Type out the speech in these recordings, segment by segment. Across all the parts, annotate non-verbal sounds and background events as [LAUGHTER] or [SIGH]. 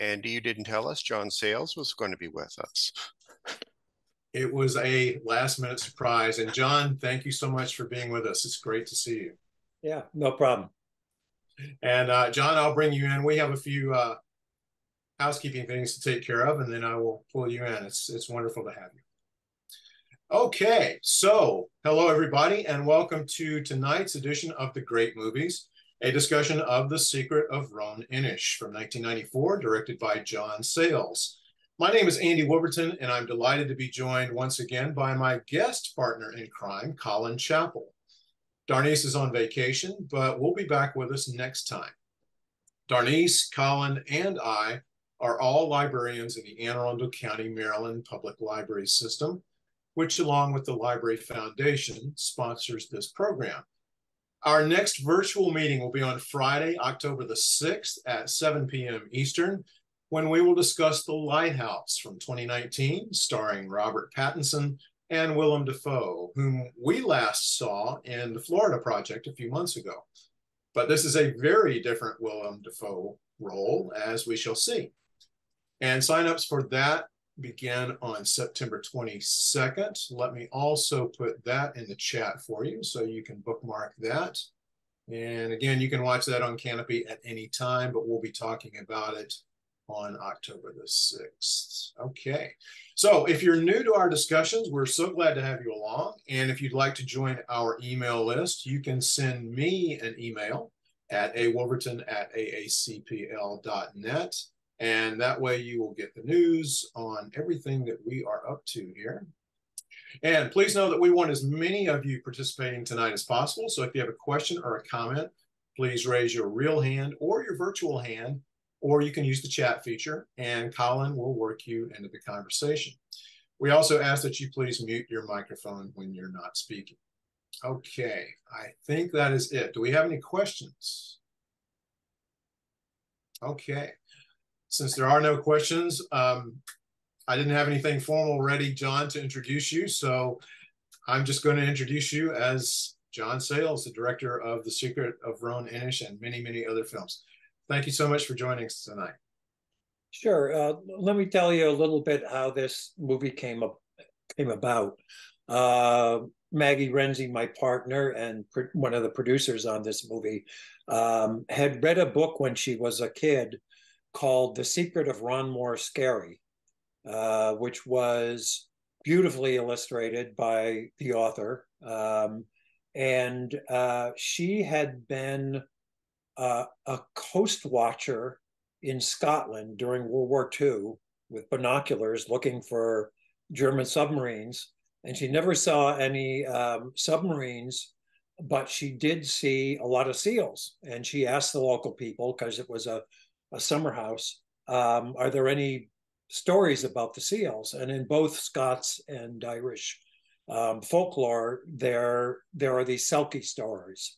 Andy, you didn't tell us John Sayles was going to be with us. It was a last minute surprise. And John, thank you so much for being with us. It's great to see you. Yeah, no problem. And uh, John, I'll bring you in. We have a few uh, housekeeping things to take care of, and then I will pull you in. It's it's wonderful to have you. Okay, so hello everybody, and welcome to tonight's edition of the Great Movies, a discussion of The Secret of Roan Inish from 1994, directed by John Sayles. My name is Andy Wolverton, and I'm delighted to be joined once again by my guest partner in crime, Colin Chappell. Darnice is on vacation, but will be back with us next time. Darnice, Colin, and I are all librarians in the Anne Arundel County, Maryland Public Library System, which, along with the Library Foundation, sponsors this program. Our next virtual meeting will be on Friday, October the 6th at 7 p.m. Eastern, when we will discuss The Lighthouse from 2019, starring Robert Pattinson and Willem Dafoe, whom we last saw in the Florida Project a few months ago. But this is a very different Willem Dafoe role, as we shall see. And signups for that begin on September 22nd. Let me also put that in the chat for you so you can bookmark that. And again, you can watch that on Kanopy at any time, but we'll be talking about it on October the 6th. Okay, so if you're new to our discussions, we're so glad to have you along. And if you'd like to join our email list, you can send me an email at awolverton at aacpl.net. And that way you will get the news on everything that we are up to here. And please know that we want as many of you participating tonight as possible. So if you have a question or a comment, please raise your real hand or your virtual hand or you can use the chat feature and Colin will work you into the conversation. We also ask that you please mute your microphone when you're not speaking. Okay, I think that is it. Do we have any questions? Okay, since there are no questions, um, I didn't have anything formal ready, John, to introduce you. So I'm just going to introduce you as John Sayles, the director of The Secret of Roan Inish and many, many other films. Thank you so much for joining us tonight. Sure. Uh, let me tell you a little bit how this movie came up came about. Uh, Maggie Renzi, my partner and one of the producers on this movie, um, had read a book when she was a kid called "The Secret of Ron Mor Skerry, uh, which was beautifully illustrated by the author, um, and uh, she had been uh, a coast watcher in Scotland during World War II with binoculars looking for German submarines. And she never saw any um, submarines, but she did see a lot of seals. And she asked the local people, because it was a, a summer house, um, are there any stories about the seals? And in both Scots and Irish um, folklore, there, there are these Selkie stories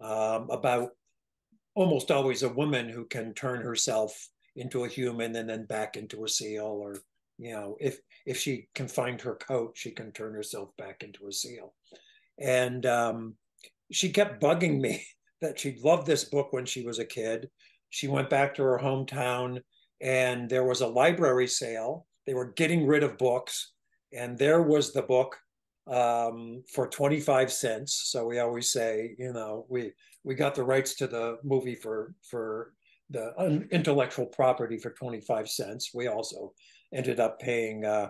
um, about almost always a woman who can turn herself into a human and then back into a seal or you know if if she can find her coat she can turn herself back into a seal and um, she kept bugging me [LAUGHS] that she loved this book when she was a kid she went back to her hometown and there was a library sale they were getting rid of books and there was the book um, for 25 cents so we always say you know we we got the rights to the movie for for the intellectual property for 25 cents. We also ended up paying uh,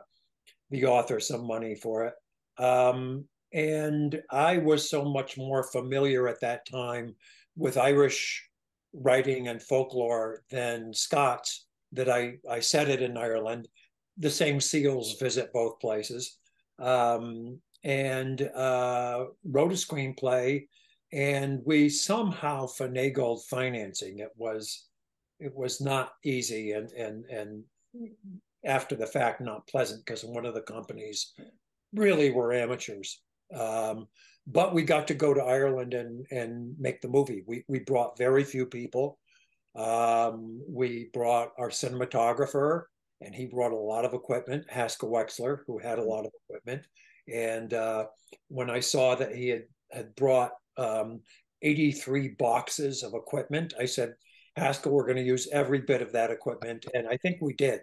the author some money for it. Um, and I was so much more familiar at that time with Irish writing and folklore than Scots that I, I it in Ireland. The same seals visit both places. Um, and uh, wrote a screenplay and we somehow finagled financing. It was it was not easy and and and after the fact not pleasant because one of the companies really were amateurs. Um, but we got to go to Ireland and and make the movie. We we brought very few people. Um, we brought our cinematographer, and he brought a lot of equipment. Haskell Wexler, who had a lot of equipment, and uh, when I saw that he had had brought um, 83 boxes of equipment. I said, Haskell we're going to use every bit of that equipment, and I think we did.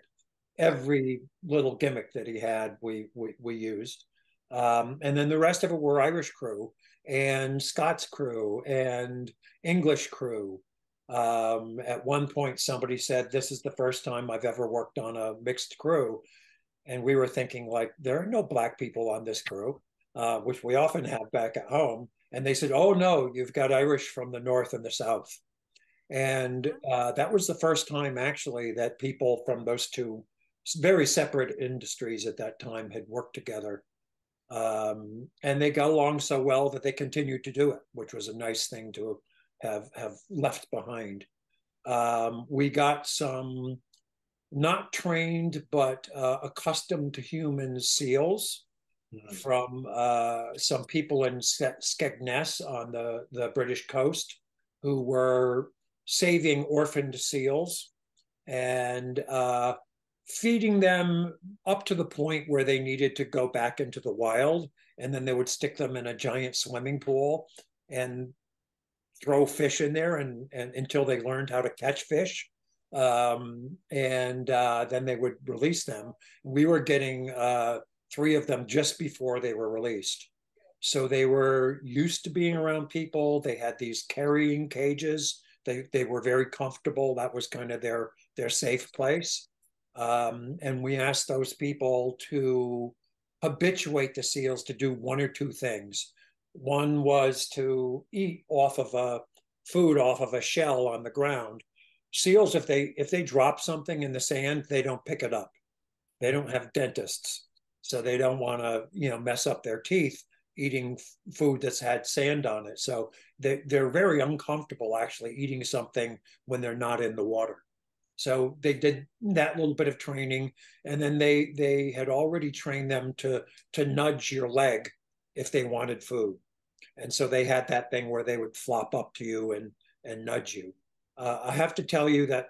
Every little gimmick that he had, we we, we used, um, and then the rest of it were Irish crew and Scots crew and English crew. Um, at one point, somebody said, "This is the first time I've ever worked on a mixed crew," and we were thinking, like, there are no black people on this crew, uh, which we often have back at home. And they said, "Oh no, you've got Irish from the north and the south." And uh, that was the first time, actually, that people from those two very separate industries at that time had worked together. Um, and they got along so well that they continued to do it, which was a nice thing to have have left behind. Um, we got some not trained but uh, accustomed to human seals mm-hmm. from uh, some people in Skegness on the, the British coast who were saving orphaned seals and uh, feeding them up to the point where they needed to go back into the wild. And then they would stick them in a giant swimming pool and throw fish in there and, and until they learned how to catch fish. Um, and uh, then they would release them. We were getting uh, three of them just before they were released. So they were used to being around people. They had these carrying cages. They they were very comfortable. That was kind of their their safe place. Um, and we asked those people to habituate the seals to do one or two things. One was to eat off of a food off of a shell on the ground. Seals, if they if they drop something in the sand, they don't pick it up. They don't have dentists, so they don't want to you know mess up their teeth eating food that's had sand on it. So they they're very uncomfortable actually eating something when they're not in the water. So they did that little bit of training, and then they they had already trained them to to nudge your leg if they wanted food, and so they had that thing where they would flop up to you and and nudge you. Uh, I have to tell you that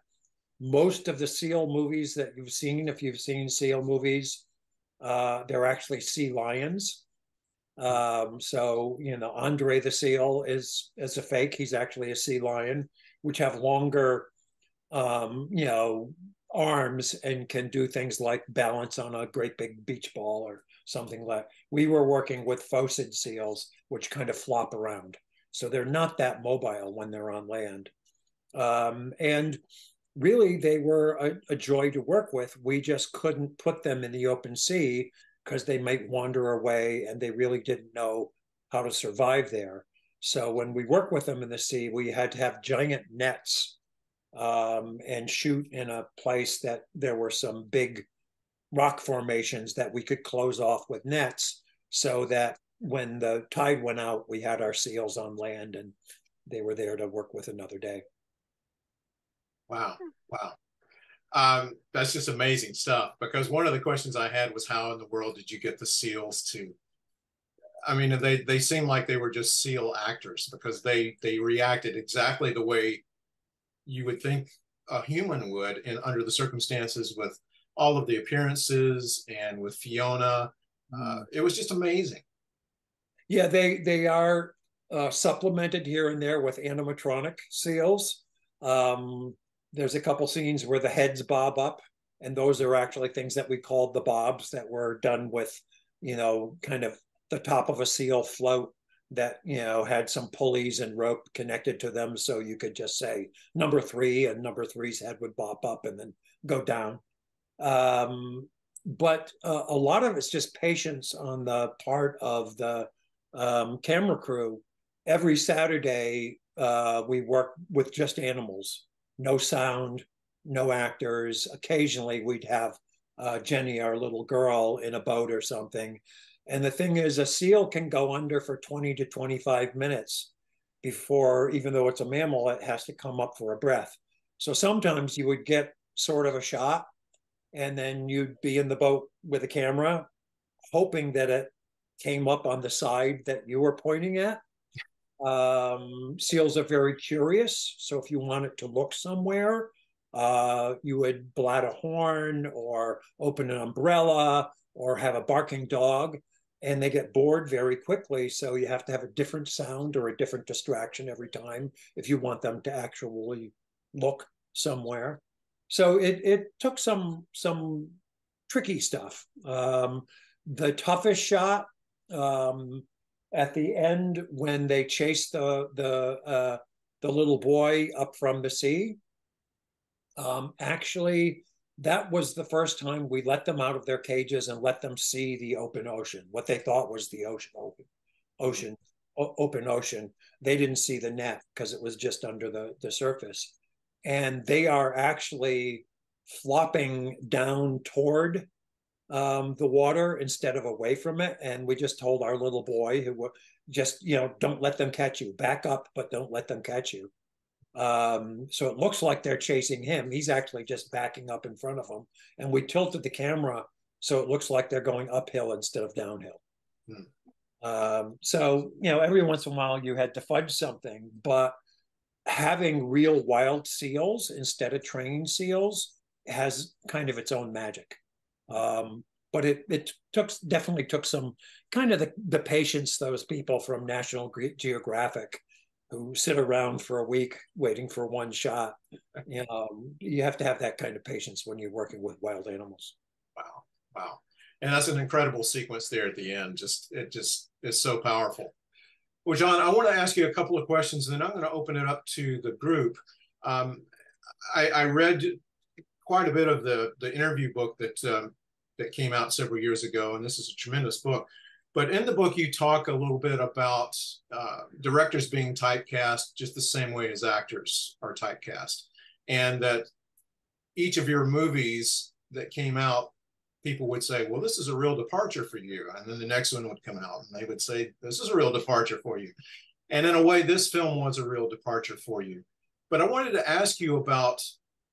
most of the seal movies that you've seen, if you've seen seal movies, uh, they're actually sea lions. Um, so you know, Andre the seal is is a fake. He's actually a sea lion, which have longer um, you know, arms and can do things like balance on a great big beach ball or something like we were working with phocid seals which kind of flop around. So they're not that mobile when they're on land. Um, and really they were a, a, joy to work with. We just couldn't put them in the open sea because they might wander away and they really didn't know how to survive there. So when we work with them in the sea we had to have giant nets um, and shoot in a place that there were some big rock formations that we could close off with nets so that when the tide went out, we had our seals on land and they were there to work with another day. Wow. Wow. Um, that's just amazing stuff because one of the questions I had was how in the world did you get the seals to I mean they they seem like they were just seal actors because they they reacted exactly the way you would think a human would and under the circumstances with all of the appearances and with Fiona. Uh, mm. it was just amazing. Yeah, they they are uh, supplemented here and there with animatronic seals. Um, there's a couple scenes where the heads bob up, and those are actually things that we called the bobs that were done with, you know, kind of the top of a seal float that you know had some pulleys and rope connected to them so you could just say number three and number three's head would bop up and then go down. Um, but uh, a lot of it's just patience on the part of the um, camera crew. Every saturday uh, we work with just animals. No sound no actors. Occasionally we'd have uh, jenny our little girl in a boat or something and the thing is, a seal can go under for 20 to 25 minutes before, even though it's a mammal, it has to come up for a breath. So sometimes you would get sort of a shot, and then you'd be in the boat with a camera, hoping that it came up on the side that you were pointing at. Um, seals are very curious. So if you want it to look somewhere, uh, you would blat a horn or open an umbrella or have a barking dog and they get bored very quickly. So you have to have a different sound or a different distraction every time if you want them to actually look somewhere. So it it took some some tricky stuff. Um, the toughest shot um, at the end when they chase the the uh, the little boy up from the sea. Um, actually, that was the first time we let them out of their cages and let them see the open ocean, what they thought was the ocean, open ocean, open ocean. They didn't see the net because it was just under the the surface, and they are actually flopping down toward um, the water instead of away from it. And we just told our little boy who just, you know, don't let them catch you. Back up, but don't let them catch you. Um, so it looks like they're chasing him. He's actually just backing up in front of them. And we tilted the camera so it looks like they're going uphill instead of downhill. Hmm. Um, so, you know, every once in a while you had to fudge something, but having real wild seals instead of trained seals has kind of its own magic. Um, but it it took definitely took some kind of the, the patience those people from National Geographic who sit around for a week waiting for one shot. You know, you have to have that kind of patience when you're working with wild animals. Wow, wow, and that's an incredible sequence there at the end. Just it just is so powerful. Well, John, I want to ask you a couple of questions, and then I'm going to open it up to the group. Um, I, I read quite a bit of the the interview book that um, that came out several years ago, and this is a tremendous book. But in the book, you talk a little bit about uh, directors being typecast just the same way as actors are typecast, and that each of your movies that came out, people would say, "Well, this is a real departure for you," and then the next one would come out, and they would say, "This is a real departure for you." And in a way, this film was a real departure for you. But I wanted to ask you about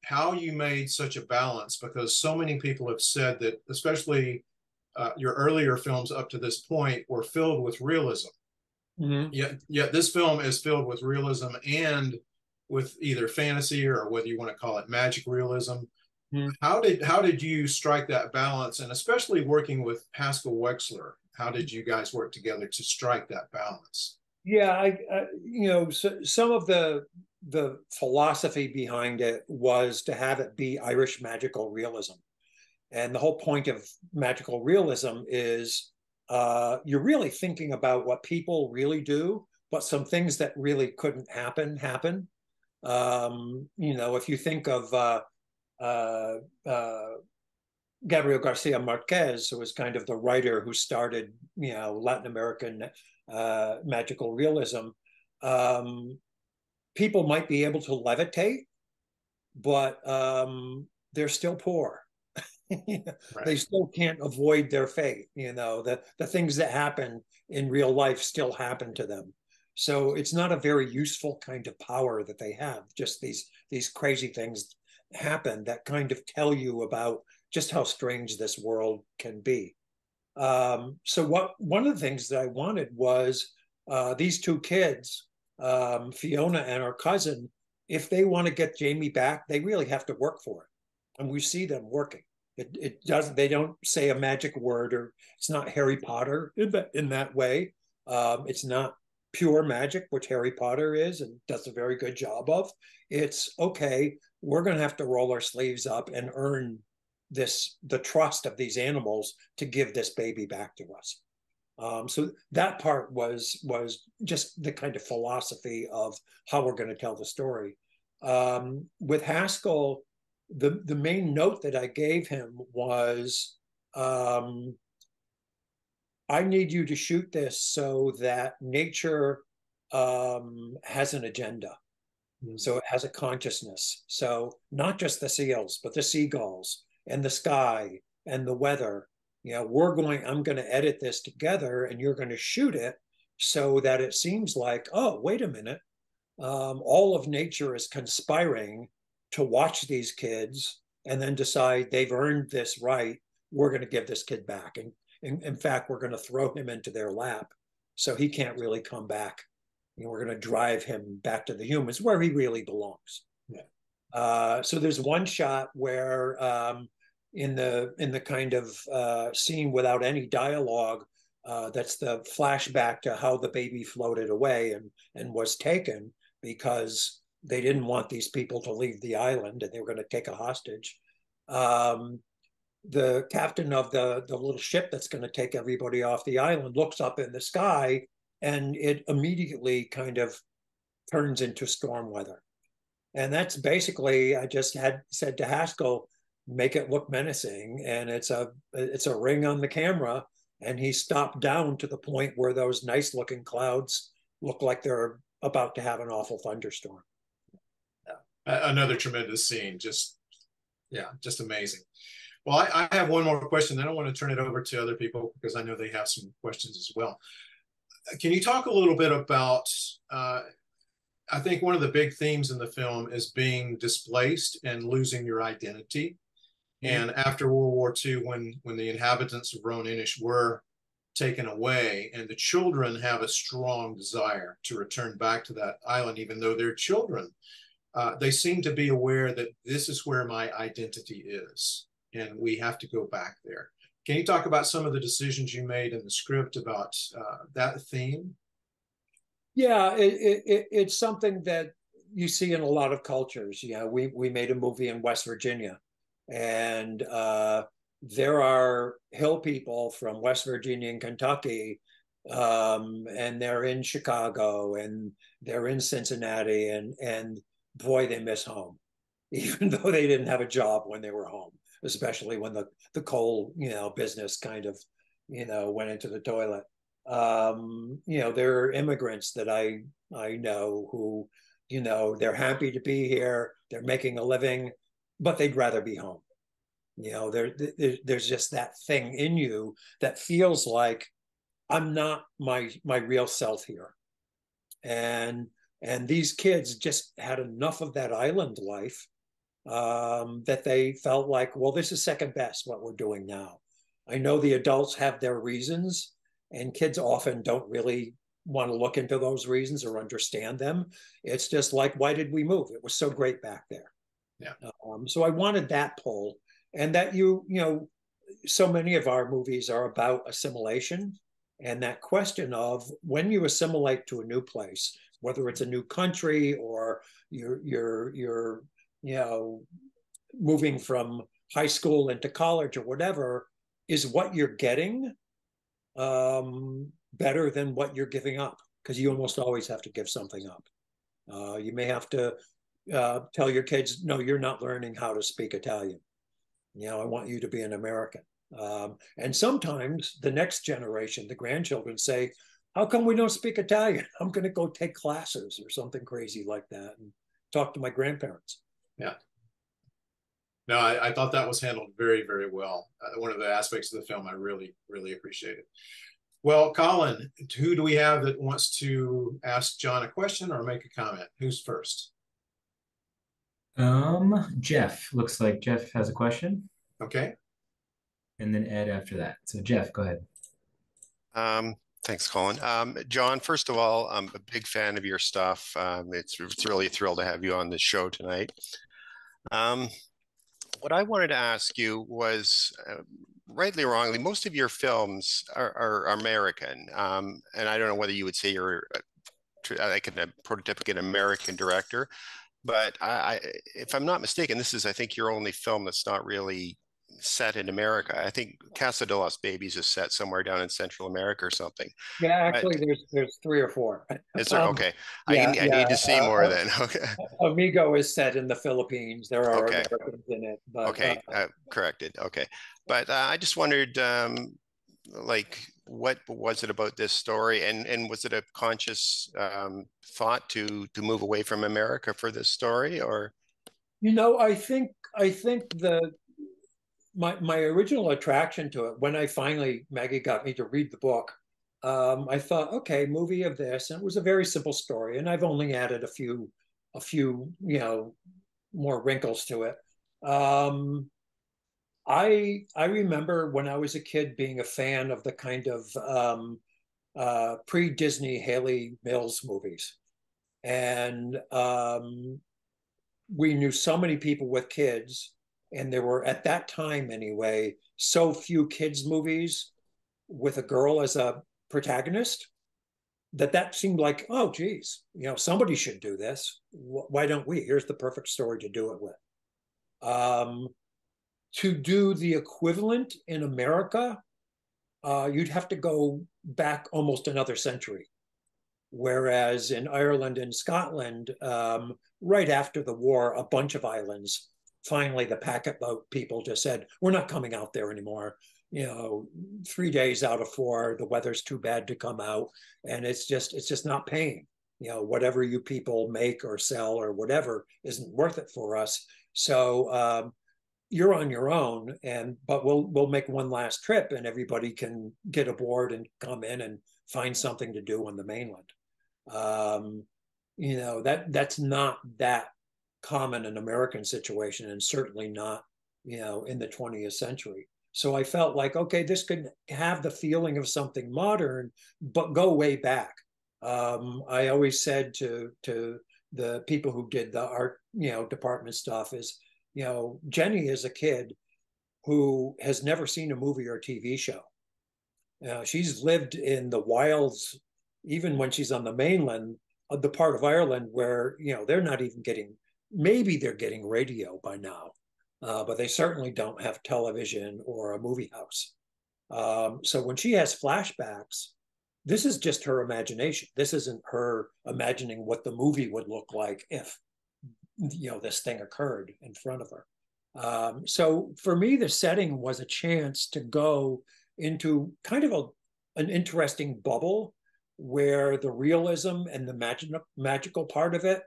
how you made such a balance because so many people have said that, especially uh, your earlier films up to this point, were filled with realism. Mm-hmm. Yet, yet this film is filled with realism and with either fantasy or whether you want to call it magic realism. Mm-hmm. How did how did you strike that balance, and especially working with Haskell Wexler? How did you guys work together to strike that balance? Yeah, I, I you know so, some of the the philosophy behind it was to have it be Irish magical realism. And the whole point of magical realism is uh, you're really thinking about what people really do, but some things that really couldn't happen happen. Um, you know, if you think of uh, uh, uh Gabriel Garcia Marquez, who was kind of the writer who started, you know, Latin American uh, magical realism. Um, people might be able to levitate, but um, they're still poor. Right. They still can't avoid their fate. You know, the, the things that happen in real life still happen to them. So it's not a very useful kind of power that they have. Just these these crazy things happen that kind of tell you about just how strange this world can be. Um, so what one of the things that I wanted was uh, these two kids um, Fiona and her cousin, if they want to get Jamie back, they really have to work for it. And we see them working. It, it doesn't, they don't say a magic word or it's not Harry Potter in that, in that way. Um, it's not pure magic, which Harry Potter is and does a very good job of. It's okay, we're going to have to roll our sleeves up and earn this the trust of these animals to give this baby back to us. Um, so that part was was just the kind of philosophy of how we're going to tell the story. Um, with Haskell, the the main note that I gave him was, um, I need you to shoot this so that nature um, has an agenda. Mm-hmm. So it has a consciousness. So not just the seals, but the seagulls and the sky and the weather you know we're going i'm going to edit this together and you're going to shoot it so that it seems like oh wait a minute um, all of nature is conspiring to watch these kids and then decide they've earned this right we're going to give this kid back and in, in fact we're going to throw him into their lap so he can't really come back and we're going to drive him back to the humans where he really belongs yeah. uh, so there's one shot where um, in the in the kind of uh, scene without any dialogue. Uh, that's the flashback to how the baby floated away and and was taken because they didn't want these people to leave the island and they were going to take a hostage. Um, the captain of the, the little ship that's going to take everybody off the island looks up in the sky and it immediately kind of turns into storm weather. And that's basically, I just had said to Haskell, make it look menacing. And it's a it's a ring on the camera. And he stopped down to the point where those nice looking clouds look like they're about to have an awful thunderstorm. Another tremendous scene. Just yeah, just amazing. Well, I, I, have one more question. Then I want to turn it over to other people because I know they have some questions as well. Can you talk a little bit about? Uh, I think one of the big themes in the film is being displaced and losing your identity. Mm-hmm. And after World War II, when when the inhabitants of Roan Inish were taken away, and the children have a strong desire to return back to that island, even though they're children, uh, they seem to be aware that this is where my identity is, and we have to go back there. Can you talk about some of the decisions you made in the script about uh, that theme? Yeah, it, it, it's something that you see in a lot of cultures. Yeah, we we made a movie in West Virginia, and uh, there are hill people from West Virginia and Kentucky, um, and they're in Chicago and they're in Cincinnati, and and boy, they miss home, [LAUGHS] even though they didn't have a job when they were home, especially when the the coal you know business kind of you know went into the toilet um, you know, there are immigrants that I I know who, you know, they're happy to be here, they're making a living, but they'd rather be home. You know, there, there there's just that thing in you that feels like I'm not my my real self here. And and these kids just had enough of that island life um, that they felt like, well, this is second best what we're doing now. I know the adults have their reasons, and kids often don't really want to look into those reasons or understand them. It's just like, why did we move? It was so great back there. Yeah. Um, so I wanted that pull, and that you, you know, so many of our movies are about assimilation, and that question of when you assimilate to a new place, whether it's a new country or you're you're you're you know moving from high school into college or whatever, is what you're getting um, better than what you're giving up because you almost always have to give something up. Uh, you may have to uh, tell your kids, no, you're not learning how to speak Italian. You know, I want you to be an American. Um, and sometimes the next generation, the grandchildren say, how come we don't speak Italian? [LAUGHS] I'm going to go take classes or something crazy like that and talk to my grandparents. Yeah. No, I, I, thought that was handled very, very well. Uh, one of the aspects of the film I really, really appreciated. Well, Colin, who do we have that wants to ask John a question or make a comment? Who's first? Um, Jeff. Looks like Jeff has a question. Okay. And then Ed after that. So Jeff, go ahead. Um, thanks, Colin. Um, John, first of all, I'm a big fan of your stuff. Um, it's, it's really thrilled to have you on the show tonight. Um, what I wanted to ask you was, uh, rightly or wrongly, most of your films are, are American, um, and I don't know whether you would say you're like a prototypical American director, but I, I, if I'm not mistaken, this is I think your only film that's not really set in America. I think Casa de los Babys is set somewhere down in Central America or something. Yeah, actually, but, there's there's three or four. [LAUGHS] Is there? Um, okay, yeah, I, I need to see uh, more uh, then. [LAUGHS] Okay. Amigo is set in the Philippines. There are okay. Americans in it. But, okay, uh, uh, corrected. Okay, but uh, I just wondered, um, like, what was it about this story, and and was it a conscious um, thought to to move away from America for this story, or? You know, I think I think the my my original attraction to it when I finally Maggie got me to read the book, um, I thought, okay, movie of this, and it was a very simple story, and I've only added a few a few you know more wrinkles to it. Um, I I remember when I was a kid being a fan of the kind of um, uh, pre Disney Hayley Mills movies, and um, we knew so many people with kids and there were at that time anyway so few kids movies with a girl as a protagonist that that seemed like, oh, geez, you know, somebody should do this. Why don't we? Here's the perfect story to do it with. Um, to do the equivalent in America, uh, you'd have to go back almost another century. Whereas in Ireland and Scotland, um, right after the war, a bunch of islands, finally the packet boat people just said, we're not coming out there anymore. You know, three days out of four, the weather's too bad to come out. And it's just, it's just not paying. You know, whatever you people make or sell or whatever isn't worth it for us. So um, you're on your own and but we'll we'll make one last trip and everybody can get aboard and come in and find something to do on the mainland um, you know that that's not that common an american situation and certainly not you know in the 20th century so i felt like okay this could have the feeling of something modern but go way back um, i always said to to the people who did the art you know department stuff is you know, Jenny is a kid who has never seen a movie or TV show. Uh, she's lived in the wilds, even when she's on the mainland, of the part of Ireland where you know they're not even getting. Maybe they're getting radio by now, uh, but they certainly don't have television or a movie house. Um, so when she has flashbacks, this is just her imagination. This isn't her imagining what the movie would look like if you know this thing occurred in front of her um, so for me the setting was a chance to go into kind of a, an interesting bubble where the realism and the magic, magical part of it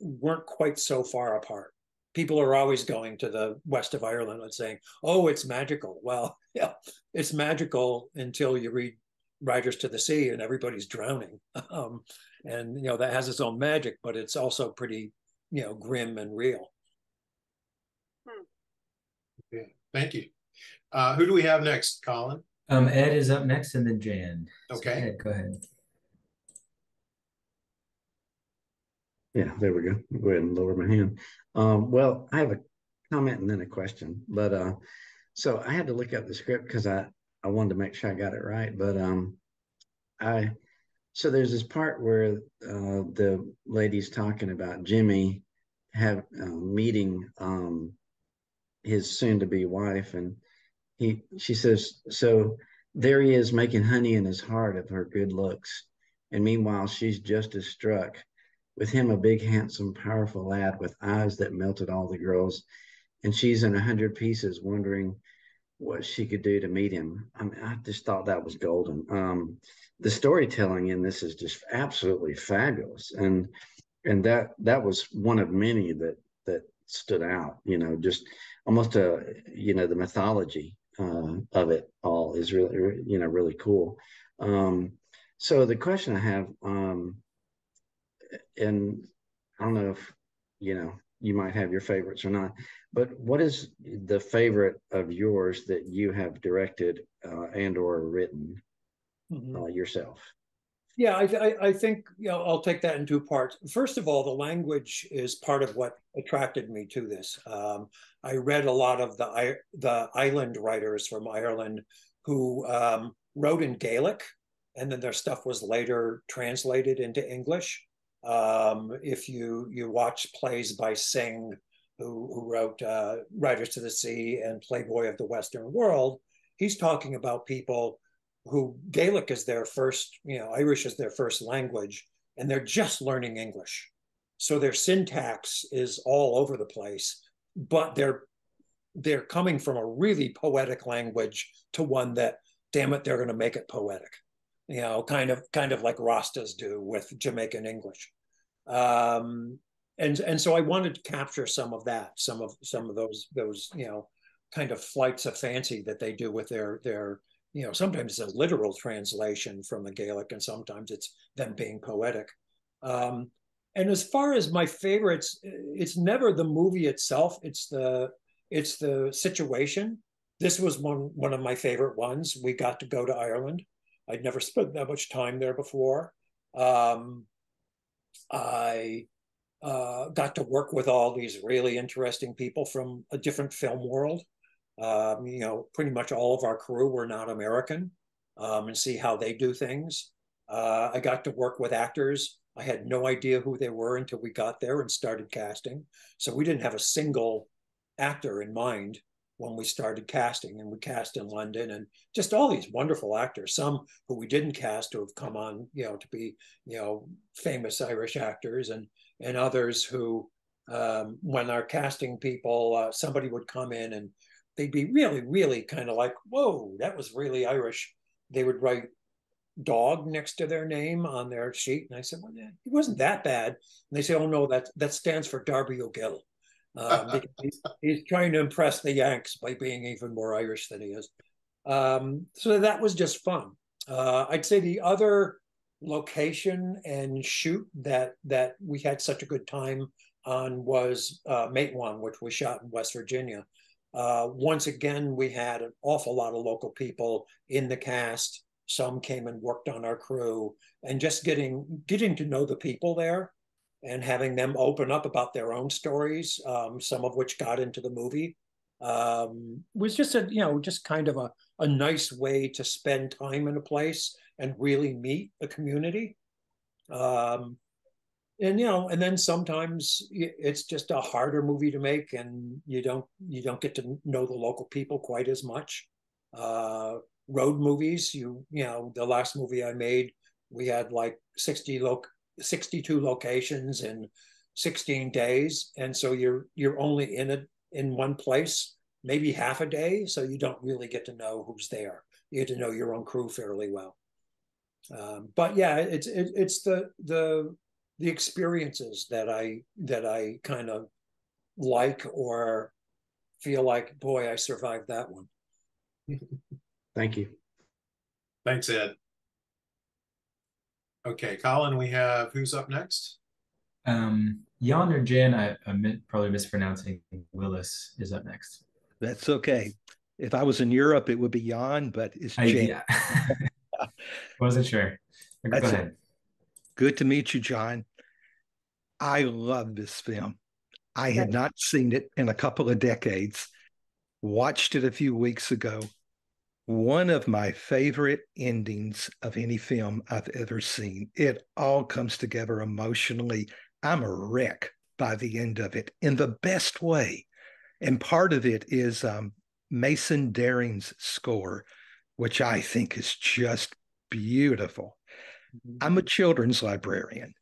weren't quite so far apart people are always going to the west of ireland and saying oh it's magical well [LAUGHS] yeah it's magical until you read riders to the sea and everybody's drowning [LAUGHS] um, and you know that has its own magic but it's also pretty you know grim and real. Yeah, thank you. Uh, who do we have next, Colin? Um, Ed is up next, and then Jan. Okay, Ed, go ahead. Yeah, there we go. Go ahead and lower my hand. Um, well, I have a comment and then a question, but uh, so I had to look up the script because I I wanted to make sure I got it right, but um, I so there's this part where uh, the lady's talking about Jimmy have uh, meeting um, his soon-to-be wife, and he she says so. There he is making honey in his heart of her good looks, and meanwhile she's just as struck with him, a big, handsome, powerful lad with eyes that melted all the girls, and she's in a hundred pieces, wondering what she could do to meet him. I mean, I just thought that was golden. Um, the storytelling in this is just absolutely fabulous, and and that that was one of many that that stood out. You know, just almost a you know the mythology uh, of it all is really you know really cool. Um, so the question I have, um, and I don't know if you know you might have your favorites or not, but what is the favorite of yours that you have directed uh, and or written mm-hmm. uh, yourself? Yeah, I, I, I, think you know, I'll take that in two parts. First of all, the language is part of what attracted me to this. Um, I read a lot of the the island writers from Ireland who um, wrote in Gaelic, and then their stuff was later translated into English. Um, if you you watch plays by Synge, who, who wrote uh, Riders to the Sea and Playboy of the Western World, he's talking about people who Gaelic is their first, you know, Irish is their first language, and they're just learning English. So their syntax is all over the place, but they're they're coming from a really poetic language to one that, damn it, they're going to make it poetic. You know, kind of kind of like Rastas do with Jamaican English. Um, and and so I wanted to capture some of that, some of some of those those you know kind of flights of fancy that they do with their their you know, sometimes it's a literal translation from the Gaelic, and sometimes it's them being poetic. Um, and as far as my favorites, it's never the movie itself; it's the it's the situation. This was one one of my favorite ones. We got to go to Ireland. I'd never spent that much time there before. Um, I uh, got to work with all these really interesting people from a different film world. Um, you know, pretty much all of our crew were not American, um, and see how they do things. Uh, I got to work with actors. I had no idea who they were until we got there and started casting. So we didn't have a single actor in mind when we started casting, and we cast in London, and just all these wonderful actors. Some who we didn't cast who have come on, you know, to be you know famous Irish actors, and and others who, um, when our casting people, uh, somebody would come in and they'd be really, really kind of like, whoa, that was really Irish. They would write dog next to their name on their sheet. And I said, well, it wasn't that bad. And they say, oh, no, that, that stands for Darby O'Gill. Um, he's, he's, trying to impress the Yanks by being even more Irish than he is. Um, so that was just fun. Uh, I'd say the other location and shoot that that we had such a good time on was uh, Matewan, which was shot in West Virginia. Uh, once again, we had an awful lot of local people in the cast. Some came and worked on our crew, and just getting getting to know the people there, and having them open up about their own stories, um, some of which got into the movie, um, was just a you know just kind of a a nice way to spend time in a place and really meet the community. Um, and you know and then sometimes it's just a harder movie to make and you don't you don't get to know the local people quite as much uh road movies you you know the last movie i made we had like 60 loc 62 locations in 16 days and so you're you're only in it in one place maybe half a day so you don't really get to know who's there you get to know your own crew fairly well um, but yeah it's it, it's the the the experiences that I that I kind of like or feel like, boy, I survived that one. Thank you. Thanks, Ed. Okay, Colin, we have who's up next? Um, Jan or Jan, I, am probably mispronouncing Willis is up next. That's okay. If I was in Europe, it would be Jan, but it's Jan. I, yeah. [LAUGHS] Wasn't sure. Go That's ahead. Good to meet you, John. I love this film. I had not seen it in a couple of decades. Watched it a few weeks ago. One of my favorite endings of any film I've ever seen. It all comes together emotionally. I'm a wreck by the end of it in the best way. And part of it is um, Mason Daring's score, which I think is just beautiful. I'm a children's librarian.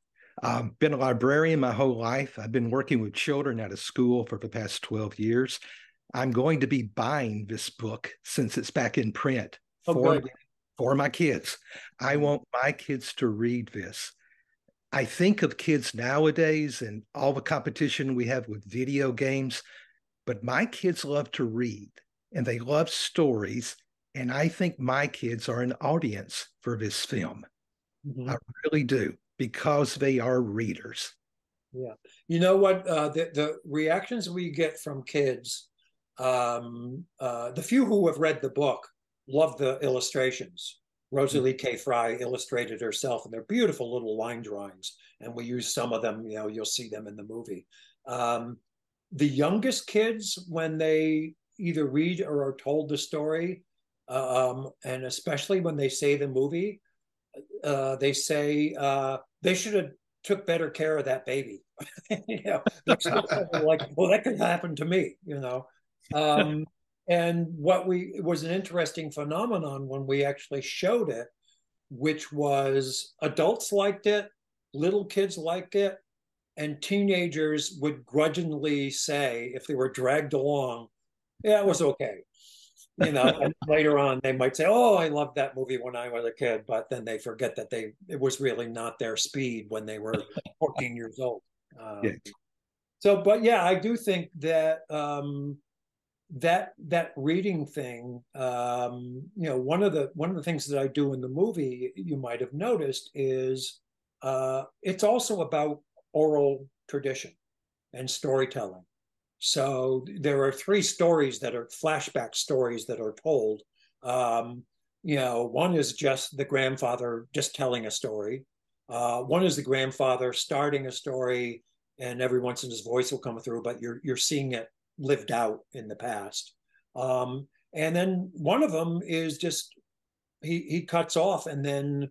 I've been a librarian my whole life. I've been working with children at a school for the past 12 years. I'm going to be buying this book since it's back in print oh, for, for my kids. I mm-hmm. want my kids to read this. I think of kids nowadays and all the competition we have with video games, but my kids love to read and they love stories. And I think my kids are an audience for this film. Mm-hmm. I really do because they are readers. Yeah. You know what? Uh, the, the reactions we get from kids, um, uh, the few who have read the book love the illustrations. Rosalie K. Fry illustrated herself, and they're beautiful little line drawings. And we use some of them, you know, you'll see them in the movie. Um, the youngest kids, when they either read or are told the story, um, and especially when they say the movie, uh, they say uh, they should have took better care of that baby. [LAUGHS] you know, like, well, that could happen to me. You know, um, [LAUGHS] and what we it was an interesting phenomenon when we actually showed it, which was adults liked it, little kids liked it, and teenagers would grudgingly say if they were dragged along, yeah, it was okay you know and [LAUGHS] later on they might say oh i loved that movie when i was a kid but then they forget that they it was really not their speed when they were 14 years old um, yeah. so but yeah i do think that um that that reading thing um you know one of the one of the things that i do in the movie you might have noticed is uh it's also about oral tradition and storytelling so there are three stories that are flashback stories that are told. Um, you know, one is just the grandfather just telling a story. Uh, one is the grandfather starting a story, and every once in his voice will come through, but you're you're seeing it lived out in the past. Um, and then one of them is just he he cuts off, and then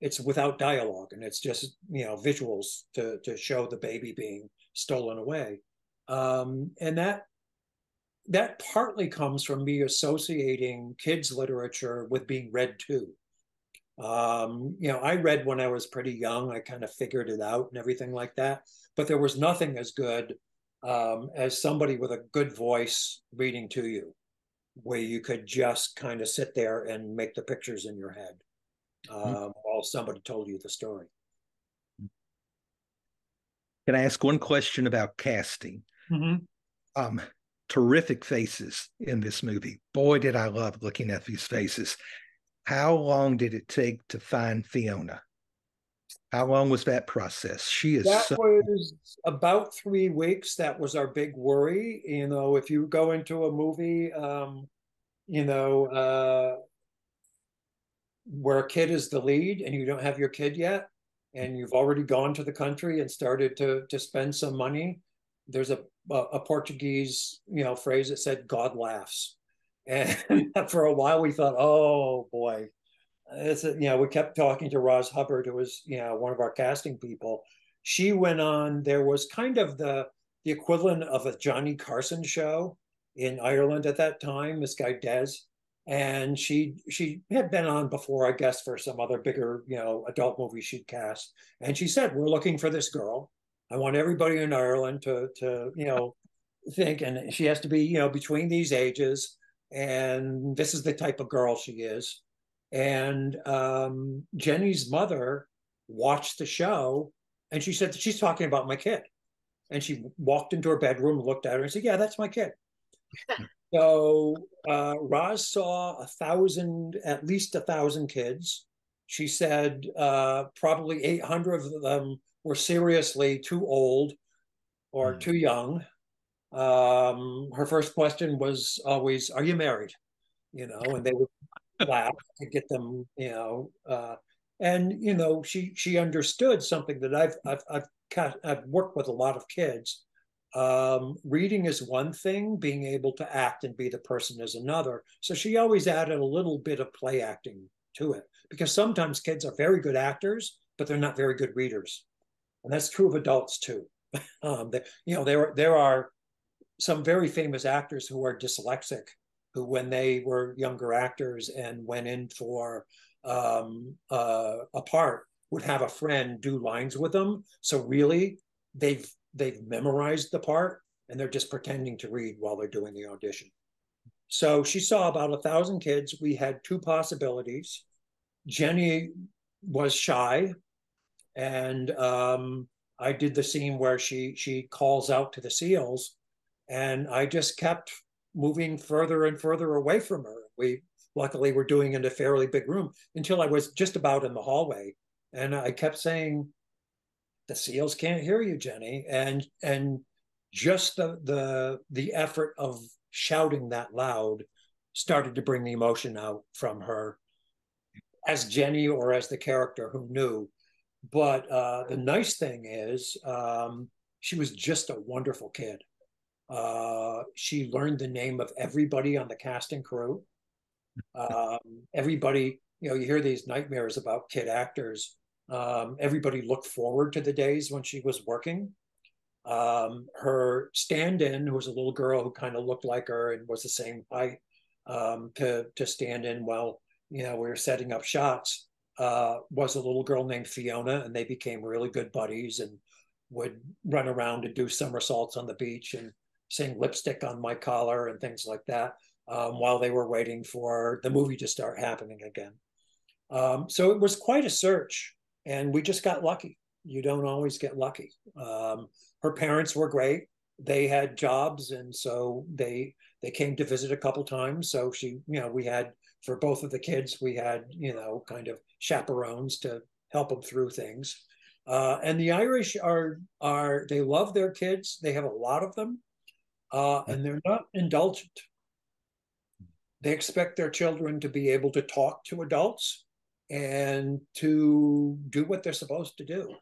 it's without dialogue and it's just you know visuals to to show the baby being stolen away um, and that that partly comes from me associating kids literature with being read to um, you know i read when i was pretty young i kind of figured it out and everything like that but there was nothing as good um, as somebody with a good voice reading to you where you could just kind of sit there and make the pictures in your head mm-hmm. while somebody told you the story. Can I ask one question about casting? Mm-hmm. Um, terrific faces in this movie. Boy, did I love looking at these faces. How long did it take to find Fiona? How long was that process? She is that so... was about three weeks. That was our big worry. You know, if you go into a movie, um, you know, uh, where a kid is the lead and you don't have your kid yet, and you've already gone to the country and started to to spend some money, there's a a Portuguese you know phrase that said "God laughs," and for a while we thought, oh boy, it's a, you know we kept talking to Ros Hubbard, who was you know one of our casting people. She went on. There was kind of the the equivalent of a Johnny Carson show in Ireland at that time. This guy Des, and she she had been on before, I guess, for some other bigger you know adult movie she'd cast. And she said, "We're looking for this girl. I want everybody in Ireland to to you know think, and she has to be you know between these ages." And this is the type of girl she is and um, Jenny's mother watched the show and she said she's talking about my kid. And she walked into her bedroom, looked at her, and said, Yeah, that's my kid. [LAUGHS] so uh, Ros saw a thousand, at least a thousand kids. She said uh, probably 800 of them were seriously too old or mm. too young. Um, her first question was always, Are you married? You know, and they would laugh to get them, you know. Uh, and you know, she she understood something that I've I've I've I've worked with a lot of kids. Um, reading is one thing, being able to act and be the person is another. So she always added a little bit of play acting to it because sometimes kids are very good actors, but they're not very good readers, and that's true of adults too. [LAUGHS] um, you know, there there are some very famous actors who are dyslexic who, when they were younger actors and went in for um, uh, a part, would have a friend do lines with them. So really, they've they've memorized the part and they're just pretending to read while they're doing the audition. So she saw about a thousand kids. We had two possibilities. Jenny was shy, and um, I did the scene where she she calls out to the seals, and I just kept moving further and further away from her. We luckily were doing in a fairly big room until I was just about in the hallway. And I kept saying, the seals can't hear you, Jenny. And and just the the the effort of shouting that loud started to bring the emotion out from her as Jenny or as the character who knew. But uh, the nice thing is, um, she was just a wonderful kid. Uh, she learned the name of everybody on the casting crew. Um, everybody, you know, you hear these nightmares about kid actors. Um, everybody looked forward to the days when she was working. Um, her stand-in, who was a little girl who kind of looked like her and was the same height, um, to to stand in while you know we were setting up shots, uh, was a little girl named Fiona, and they became really good buddies and would run around and do somersaults on the beach and saying lipstick on my collar and things like that um, while they were waiting for the movie to start happening again. Um, so it was quite a search, and we just got lucky. You don't always get lucky. Um, her parents were great; they had jobs, and so they they came to visit a couple times. So she, you know, we had for both of the kids, we had you know kind of chaperones to help them through things. Uh, and the Irish are are they love their kids. They have a lot of them, uh, and they're not indulgent. They expect their children to be able to talk to adults and to do what they're supposed to do.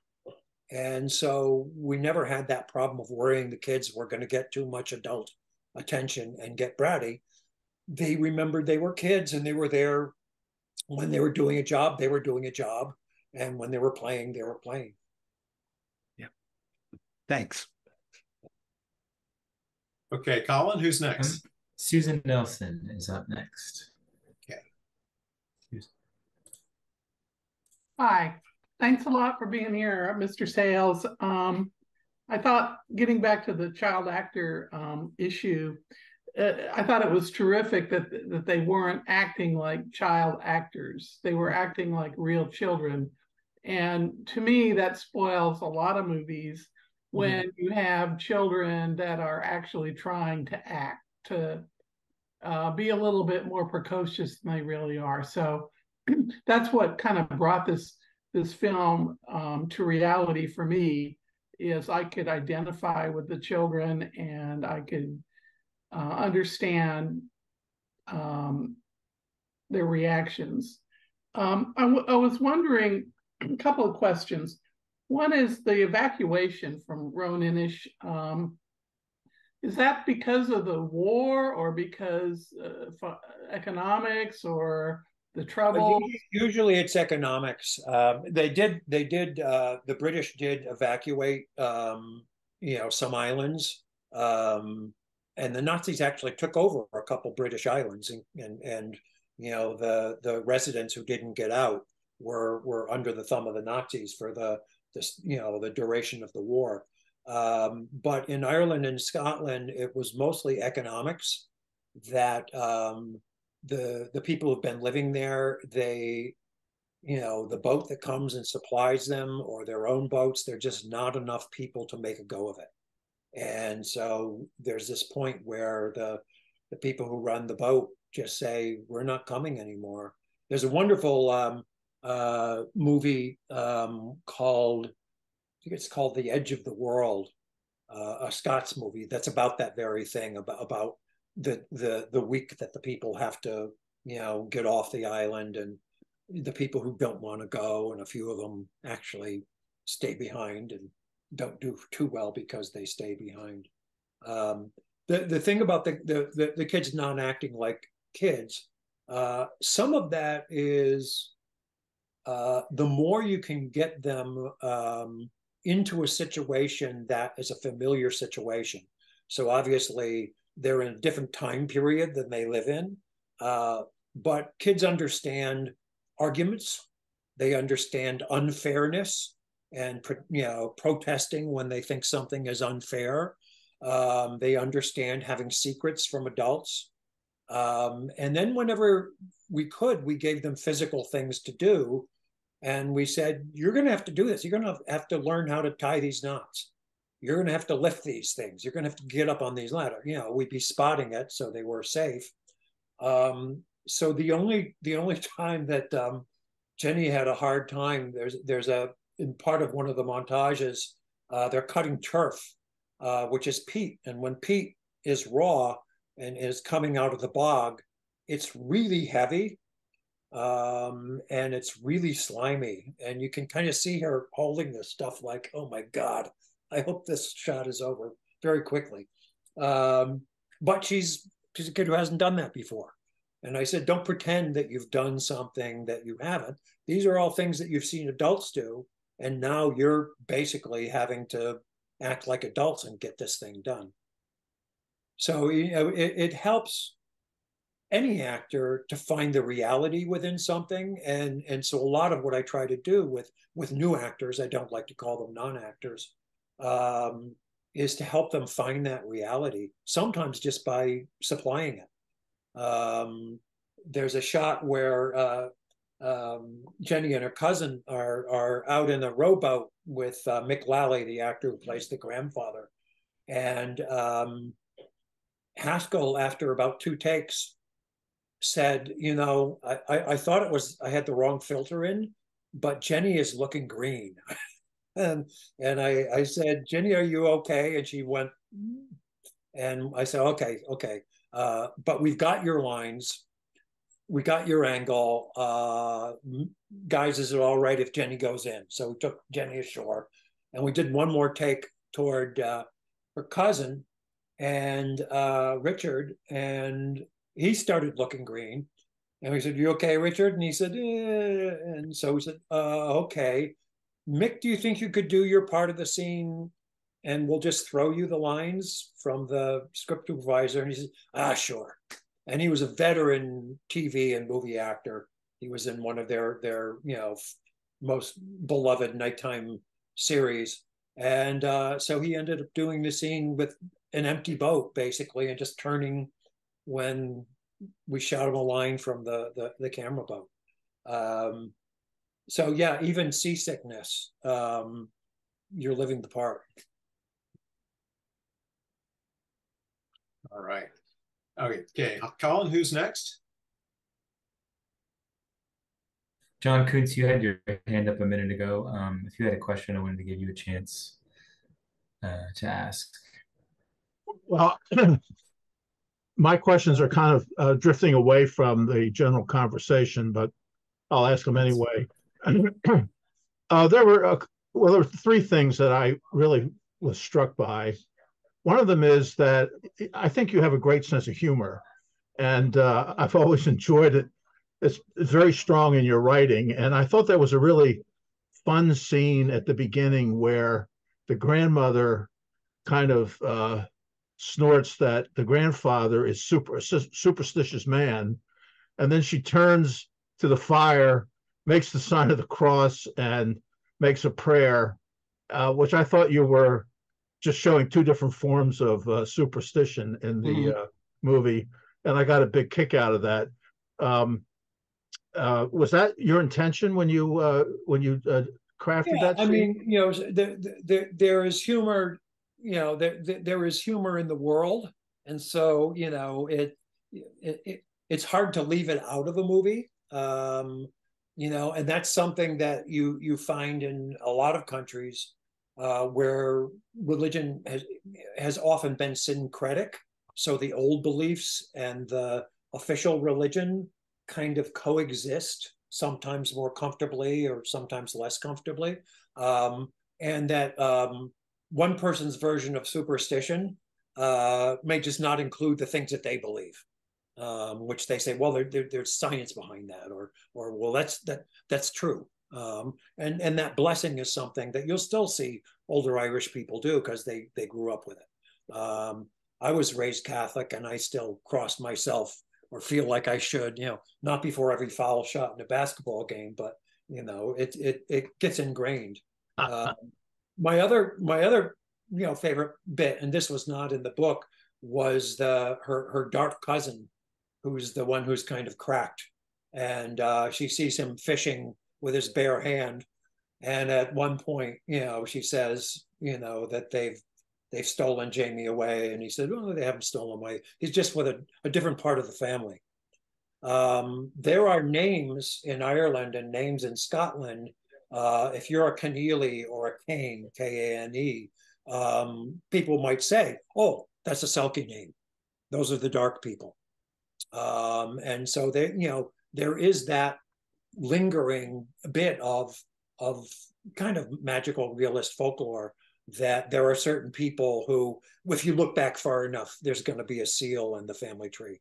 And so we never had that problem of worrying the kids were going to get too much adult attention and get bratty. They remembered they were kids and they were there when they were doing a job, they were doing a job. And when they were playing, they were playing. Yeah. Thanks. Okay, Colin, who's next? Um, Susan Nelson is up next. Okay. Hi, thanks a lot for being here, Mr. Sayles. Um, I thought getting back to the child actor um, issue, uh, I thought it was terrific that that they weren't acting like child actors; they were acting like real children. And to me, that spoils a lot of movies when you have children that are actually trying to act to uh, be a little bit more precocious than they really are. So [CLEARS THROAT] that's what kind of brought this this film um, to reality for me is I could identify with the children and I could uh, understand um, their reactions. Um, I, I was wondering [CLEARS THROAT] a couple of questions. One is the evacuation from Roan Inish. Um, is that because of the war or because uh, economics or the trouble? Usually it's economics. Um, they did, they did, uh, the British did evacuate, um, you know, some islands. Um, and the Nazis actually took over a couple British islands and, and, and, you know, the, the residents who didn't get out were, were under the thumb of the Nazis for the, this, you know, the duration of the war. Um, but in Ireland and Scotland, it was mostly economics that um, the the people who've been living there, they, you know, the boat that comes and supplies them or their own boats, they're just not enough people to make a go of it. And so there's this point where the the people who run the boat just say, "We're not coming anymore." There's a wonderful um, uh, movie um, called, I think it's called The Edge of the World, uh, a Scots movie that's about that very thing about about the the the week that the people have to you know get off the island and the people who don't want to go and a few of them actually stay behind and don't do too well because they stay behind. Um, the the thing about the the the, the kids not acting like kids, uh, some of that is uh, the more you can get them um, into a situation that is a familiar situation. So obviously, they're in a different time period than they live in, uh, but kids understand arguments. They understand unfairness and you know protesting when they think something is unfair. Um, they understand having secrets from adults. Um, and then whenever we could, we gave them physical things to do and we said, You're going to have to do this. You're going to have to learn how to tie these knots. You're going to have to lift these things. You're going to have to get up on these ladders. You know, we'd be spotting it so they were safe. Um, so the only the only [LAUGHS] time that um, Jenny had a hard time, there's there's a in part of one of the montages, uh, they're cutting turf, uh, which is peat, and when peat is raw and is coming out of the bog, it's really heavy um, and it's really slimy. And you can kind of see her holding this stuff like, oh my God, I hope this shot is over very quickly. Um, but she's she's a kid who hasn't done that before. And I said, don't pretend that you've done something that you haven't. These are all things that you've seen adults do. And now you're basically having to act like adults and get this thing done. So you know, it, it helps any actor to find the reality within something. And and so a lot of what i try to do with with new actors i don't like to call them non-actors um, is to help them find that reality sometimes just by supplying it. Um, there's a shot where uh, um, jenny and her cousin are are out in a rowboat with uh, mick lally the actor who plays the grandfather. And um, haskell after about two takes said, you know, I, I, I thought it was I had the wrong filter in, but Jenny is looking green. [LAUGHS] and and I, I said, Jenny, are you okay? And she went, and I said, okay, okay. Uh, but we've got your lines. We got your angle. Uh, guys, is it all right if Jenny goes in? So we took Jenny ashore and we did one more take toward uh, her cousin and uh, Richard. And he started looking green. And we said, "You okay, Richard?" And he said, eh. "And so we said, uh, okay." Mick, do you think you could do your part of the scene and we'll just throw you the lines from the script supervisor. And he said, ah, sure. And he was a veteran TV and movie actor. He was in one of their their you know most beloved nighttime series, and uh, so he ended up doing the scene with an empty boat basically, and just turning when we shot him a line from the the, the camera boat. Um, so yeah, even seasickness, um, you're living the part. All right. Okay. Okay. Colin, who's next? John Kuntz, you had your hand up a minute ago. Um, if you had a question, I wanted to give you a chance uh, to ask. Well, [CLEARS THROAT] my questions are kind of uh, drifting away from the general conversation, but I'll ask them anyway. [CLEARS THROAT] uh, there were uh, well, there were three things that I really was struck by. One of them is that I think you have a great sense of humor, and uh, I've [LAUGHS] always enjoyed it. It's, it's very strong in your writing, and I thought that was a really fun scene at the beginning where the grandmother kind of uh, snorts that the grandfather is super superstitious man, and then she turns to the fire, makes the sign of the cross, and makes a prayer, uh, which I thought you were just showing two different forms of uh, superstition in the mm-hmm. uh, movie, and I got a big kick out of that. Um, uh, was that your intention when you uh, when you uh, crafted yeah, that? Scene? I mean, you know, there, there, there is humor. You know, there, there is humor in the world, and so you know, it, it, it it's hard to leave it out of a movie. Um, you know, and that's something that you you find in a lot of countries uh, where religion has has often been syncretic. So the old beliefs and the official religion kind of coexist, sometimes more comfortably or sometimes less comfortably, um, and that um, one person's version of superstition uh, may just not include the things that they believe. Um, which they say, well, there, there, there's science behind that, or, or well, that's that that's true. Um, and and that blessing is something that you'll still see older Irish people do because they they grew up with it. Um, I was raised Catholic, and I still cross myself or feel like I should. You know, not before every foul shot in a basketball game, but you know, it it it gets ingrained. Uh, my other my other you know favorite bit, and this was not in the book, was the her her dark cousin, who's the one who's kind of cracked, and uh, she sees him fishing with his bare hand. And at one point, you know, she says, you know, that they've they've stolen Jamie away. And he said, well, they haven't stolen away. He's just with a, a different part of the family. Um, there are names in Ireland and names in Scotland. Uh, if you're a Coneelly or a Kane, K-A-N-E, um, people might say, oh, that's a Selkie name. Those are the dark people. Um, and so they, you know, there is that lingering bit of of kind of magical realist folklore that there are certain people who, if you look back far enough, there's going to be a seal in the family tree.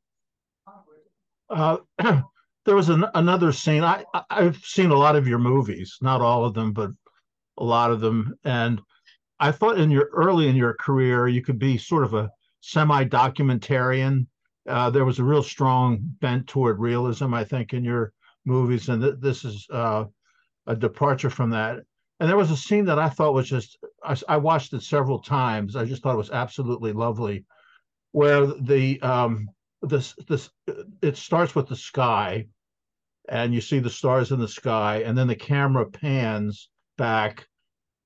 Uh, [CLEARS THROAT] there was an, another scene. I I've seen a lot of your movies, not all of them, but a lot of them, and I thought in your early in your career you could be sort of a semi-documentarian. Uh, there was a real strong bent toward realism, I think, in your movies, and th- this is uh, a departure from that. And there was a scene that I thought was just I, I, watched it several times. I just thought it was absolutely lovely, where the um, this this it starts with the sky, and you see the stars in the sky, and then the camera pans back,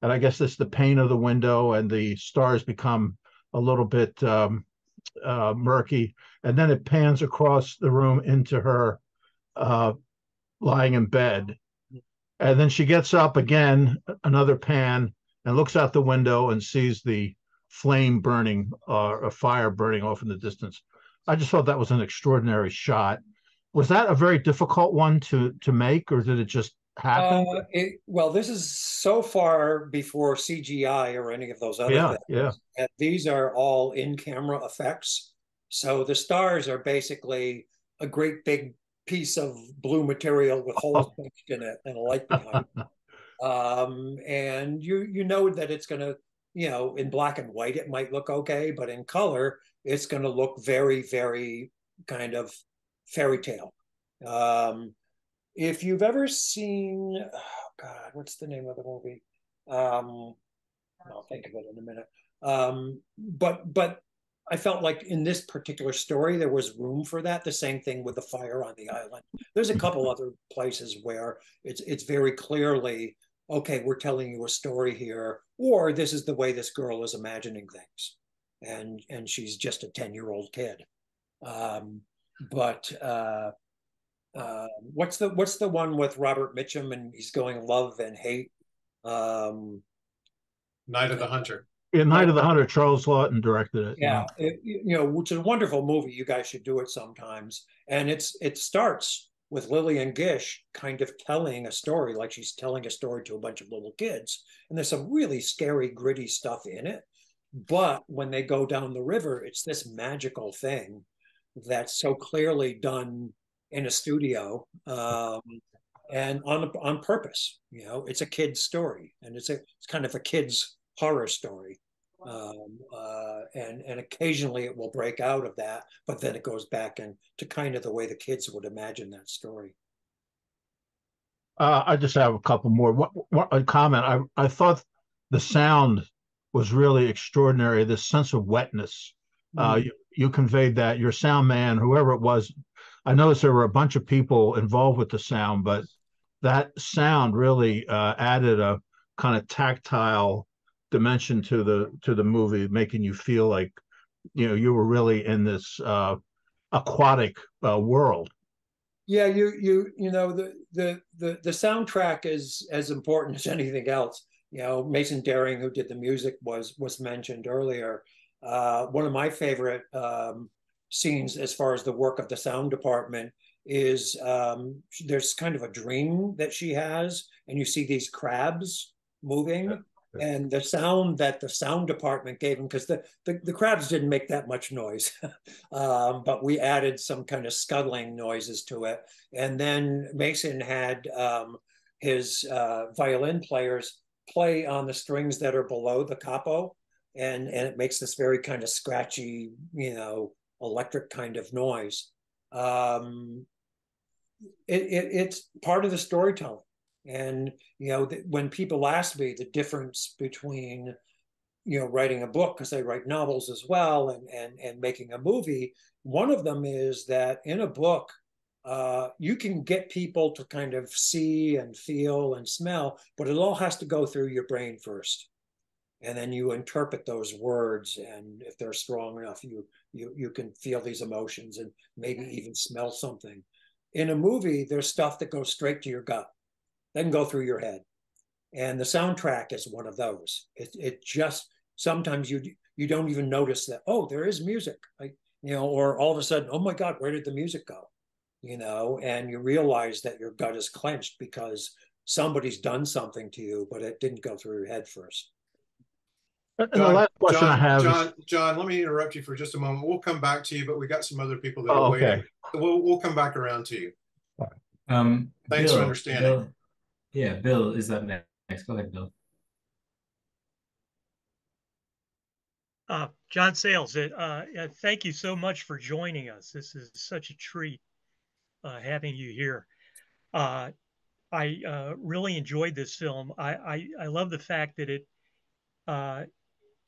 and I guess it's the pane of the window, and the stars become a little bit um, uh, murky, and then it pans across the room into her uh, lying in bed. And then she gets up again, another pan, and looks out the window and sees the flame burning or uh, a fire burning off in the distance. I just thought that was an extraordinary shot. Was that a very difficult one to to make, or did it just happen? Uh, it, well, this is so far before CGI or any of those other yeah, things. Yeah, and these are all in camera effects. So the stars are basically a great big piece of blue material with holes punched in it and a light behind it. [LAUGHS] Um, and you you know that it's going to, you know, in black and white it might look okay, but in color it's going to look very very kind of fairy tale. Um, if you've ever seen, oh God, what's the name of the movie? Um, I'll think of it in a minute. Um, but but I felt like in this particular story there was room for that. The same thing with the fire on the island. There's a couple other places where it's it's very clearly okay. We're telling you a story here, or this is the way this girl is imagining things, and and she's just a ten year old kid. Um, but uh, uh, what's the what's the one with Robert Mitchum and he's going love and hate? Um, Night of the Hunter. In Night of the Hunter, Charles Laughton directed it. Yeah, it, you know, which is a wonderful movie. You guys should do it sometimes. And it's it starts with Lillian Gish kind of telling a story, like she's telling a story to a bunch of little kids. And there's some really scary, gritty stuff in it. But when they go down the river, it's this magical thing that's so clearly done in a studio um, and on on purpose. You know, it's a kid's story, and it's a it's kind of a kid's horror story. Um, uh, and and occasionally it will break out of that, but then it goes back and to kind of the way the kids would imagine that story. Uh, I just have a couple more. What, what a comment. I I thought the sound was really extraordinary. This sense of wetness. Uh, you, you conveyed that. Your sound man, whoever it was, I noticed there were a bunch of people involved with the sound, but that sound really uh, added a kind of tactile dimension to the to the movie, making you feel like you know you were really in this uh, aquatic uh, world. Yeah, you you you know the the the the soundtrack is as important as anything else. You know, Mason Daring, who did the music, was was mentioned earlier. Uh, one of my favorite um, scenes, as far as the work of the sound department, is um, there's kind of a dream that she has, and you see these crabs moving, and the sound that the sound department gave them because the, the, the crabs didn't make that much noise [LAUGHS] um, but we added some kind of scuttling noises to it. And then mason had um, his uh, violin players play on the strings that are below the capo and and it makes this very kind of scratchy you know electric kind of noise. Um, it, it, it's part of the storytelling. And you know, when people ask me the difference between you know writing a book because I write novels as well and and and making a movie, one of them is that in a book uh, you can get people to kind of see and feel and smell, but it all has to go through your brain first, and then you interpret those words, and if they're strong enough, you you you can feel these emotions and maybe even smell something. In a movie, there's stuff that goes straight to your gut then go through your head. And the soundtrack is one of those. It, it just sometimes you you don't even notice that oh there is music like you know or all of a sudden oh my god where did the music go you know and you realize that your gut is clenched because somebody's done something to you but it didn't go through your head first and John, the last question John, I have John, is... John, let me interrupt you for just a moment. We'll come back to you, but we got some other people that oh, are okay. waiting. We'll we'll come back around to you. Um, Thanks Bill, for understanding. Bill, yeah, Bill is up next. Go ahead, Bill. Uh, John Sayles, uh, thank you so much for joining us. This is such a treat uh, having you here. Uh, I uh, really enjoyed this film. I, I, I, love the fact that it uh,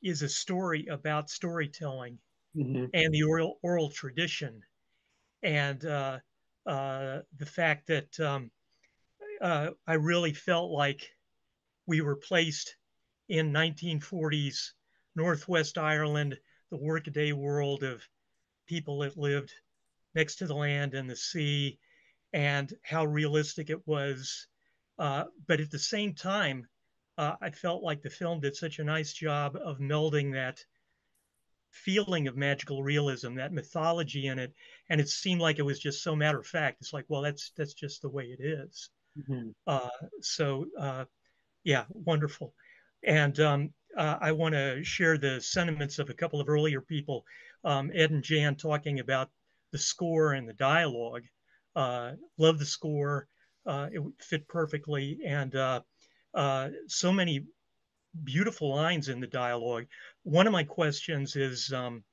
is a story about storytelling mm-hmm. and the oral, oral tradition, and the fact that um, uh, I really felt like we were placed in 1940s Northwest Ireland, the workaday world of people that lived next to the land and the sea, and how realistic it was. Uh, but at the same time, uh, I felt like the film did such a nice job of melding that feeling of magical realism, that mythology in it, and it seemed like it was just so matter of fact. It's like, well, that's that's just the way it is. Mm-hmm. Uh, so, uh, yeah, wonderful. And um, uh, I want to share the sentiments of a couple of earlier people, um, Ed and Jan, talking about the score and the dialogue. Uh, love the score. Uh, it fit perfectly, and uh, so many beautiful lines in the dialogue. One of my questions is, um,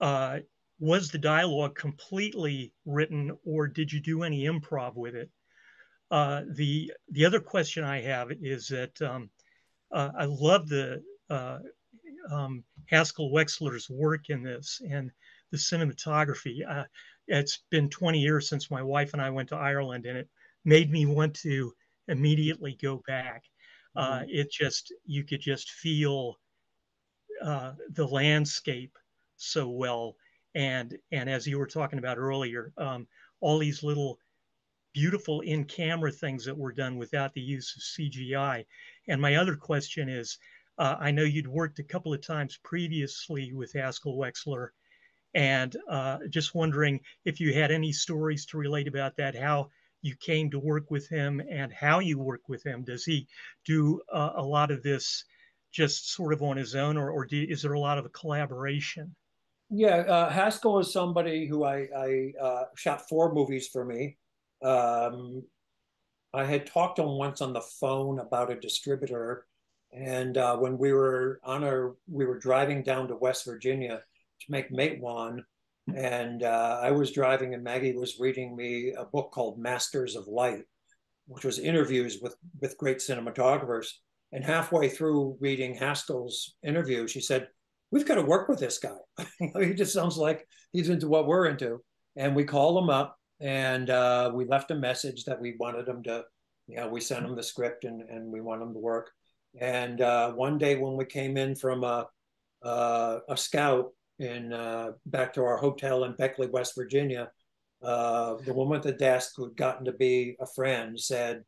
uh, was the dialogue completely written, or did you do any improv with it? Uh, the the other question I have is that um, uh, I love the uh, um, Haskell Wexler's work in this and the cinematography. Uh, it's been 20 years since my wife and I went to Ireland, and it made me want to immediately go back. Uh, mm-hmm. it just you could just feel uh, the landscape so well, and and as you were talking about earlier, um, all these little beautiful in camera things that were done without the use of CGI. And my other question is uh, I know you'd worked a couple of times previously with Haskell Wexler, and uh, just wondering if you had any stories to relate about that, how you came to work with him and how you work with him. Does he do uh, a lot of this just sort of on his own, or, or do, is there a lot of a collaboration? Yeah, uh, Haskell is somebody who I, I uh, shot four movies for me. Um, I had talked to him once on the phone about a distributor, and uh, when we were on our, we were driving down to West Virginia to make Matewan, and uh, I was driving, and Maggie was reading me a book called Masters of Light, which was interviews with with great cinematographers. And halfway through reading Haskell's interview, she said, "We've got to work with this guy. [LAUGHS] he just sounds like he's into what we're into." And we called him up, and uh, we left a message that we wanted him to, you know, we sent him the script and, and we want him to work. And uh, one day when we came in from a, uh, a scout in uh, back to our hotel in Beckley, West Virginia, uh, the woman at the desk who'd gotten to be a friend said,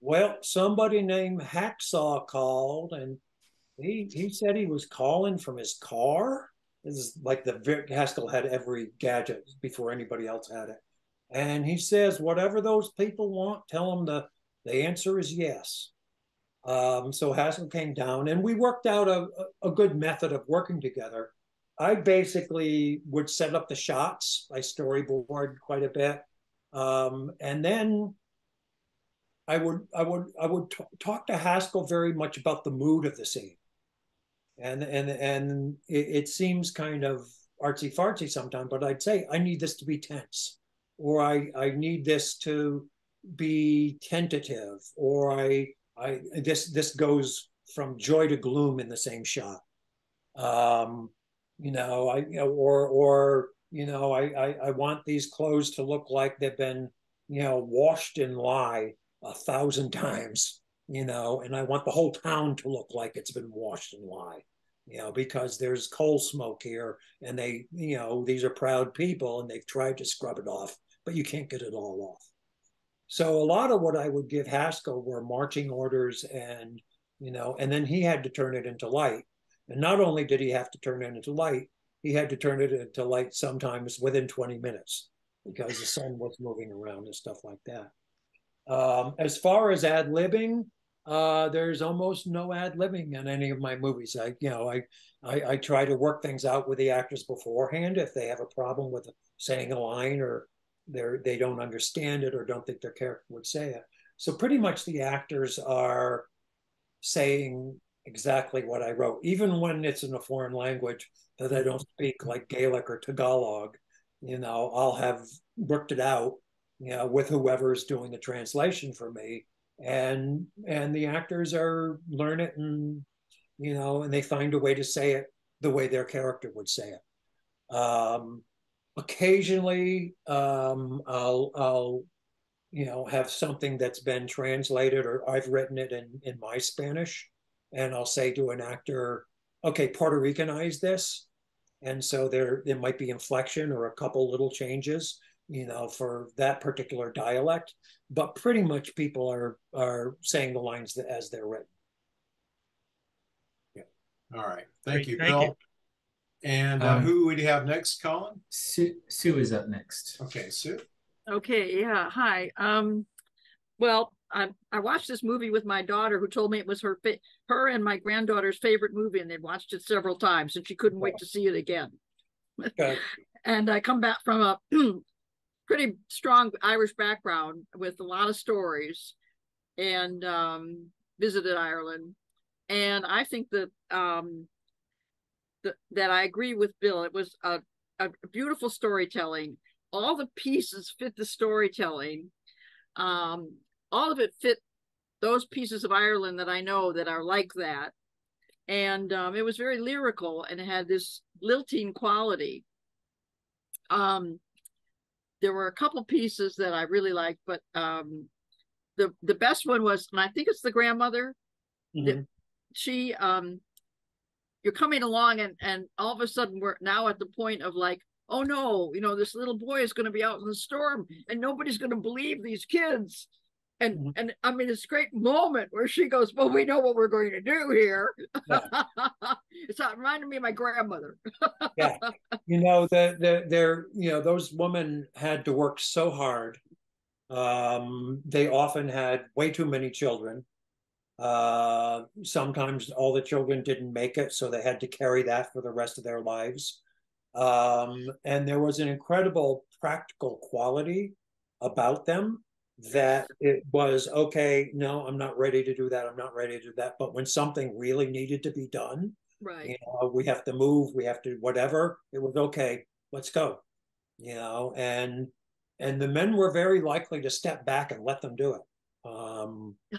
well, somebody named Hacksaw called and he, he said he was calling from his car. This is like the Haskell had every gadget before anybody else had it. And he says, whatever those people want, tell them the, the answer is yes. Um, so Haskell came down and we worked out a, a good method of working together. I basically would set up the shots. I storyboard quite a bit. Um, and then I would I would I would t- talk to Haskell very much about the mood of the scene, and and and it, it seems kind of artsy fartsy sometimes, but I'd say I need this to be tense or I, I need this to be tentative, or I, I this this goes from joy to gloom in the same shot. Um, you know, I you know, or or you know, I, I I want these clothes to look like they've been you know washed in lye a thousand [LAUGHS] times. You know, and I want the whole town to look like it's been washed in lye you know, because there's coal smoke here and they, you know, these are proud people and they've tried to scrub it off but you can't get it all off. So a lot of what I would give Haskell were marching orders and, you know, and then he had to turn it into light. And not only did he have to turn it into light, he had to turn it into light sometimes within 20 minutes because the sun was moving around and stuff like that. Um, as far as ad libbing, uh, there's almost no ad libbing in any of my movies. I, you know, I, I, I try to work things out with the actors beforehand if they have a problem with saying a line or they're they don't understand it or don't think their character would say it. So pretty much the actors are saying exactly what I wrote, even when it's in a foreign language that I don't speak, like Gaelic or Tagalog. You know, I'll have worked it out, you know, with whoever's doing the translation for me, and and the actors are learn it and you know, and they find a way to say it the way their character would say it. Um, occasionally um, I'll, I'll, you know, have something that's been translated or I've written it in, in my Spanish and I'll say to an actor, okay, Puerto Ricanize this. And so there, there might be inflection or a couple little changes, you know, for that particular dialect, but pretty much people are, are saying the lines as they're written. Yeah. All right. Thank Great. you, Thank Bill. You. And uh, um, who would you have next, Colin? Sue, Sue is up next. Okay, Sue. Okay, yeah. Hi. Um, well, I I watched this movie with my daughter, who told me it was her her and my granddaughter's favorite movie, and they'd watched it several times, and she couldn't wait to see it again. Okay. [LAUGHS] and I come back from a [CLEARS THROAT] pretty strong Irish background with a lot of stories, and um, visited Ireland. And I think that um, that that I agree with Bill. It was a, a beautiful storytelling. All the pieces fit the storytelling. Um, all of it fit those pieces of Ireland that I know that are like that. And um, it was very lyrical and it had this lilting quality. Um, there were a couple pieces that I really liked, but um, the the best one was, and I think it's the grandmother. Mhm. She, um, you're coming along, and and all of a sudden we're now at the point of like, oh no, you know, this little boy is going to be out in the storm, and nobody's going to believe these kids. And Mhm. and I mean, this great moment where she goes, "Well, we know what we're going to do here." it's [LAUGHS] not reminding me of my grandmother. Yeah. You know, the the they're you know, those women had to work so hard. Um, they often had way too many children. Uh, sometimes all the children didn't make it, so they had to carry that for the rest of their lives. Um, and there was an incredible practical quality about them that it was okay, no, I'm not ready to do that. I'm not ready to do that. But when something really needed to be done, right. you know, we have to move, we have to whatever, it was okay, let's go. You know, and and the men were very likely to step back and let them do it. Um, [LAUGHS]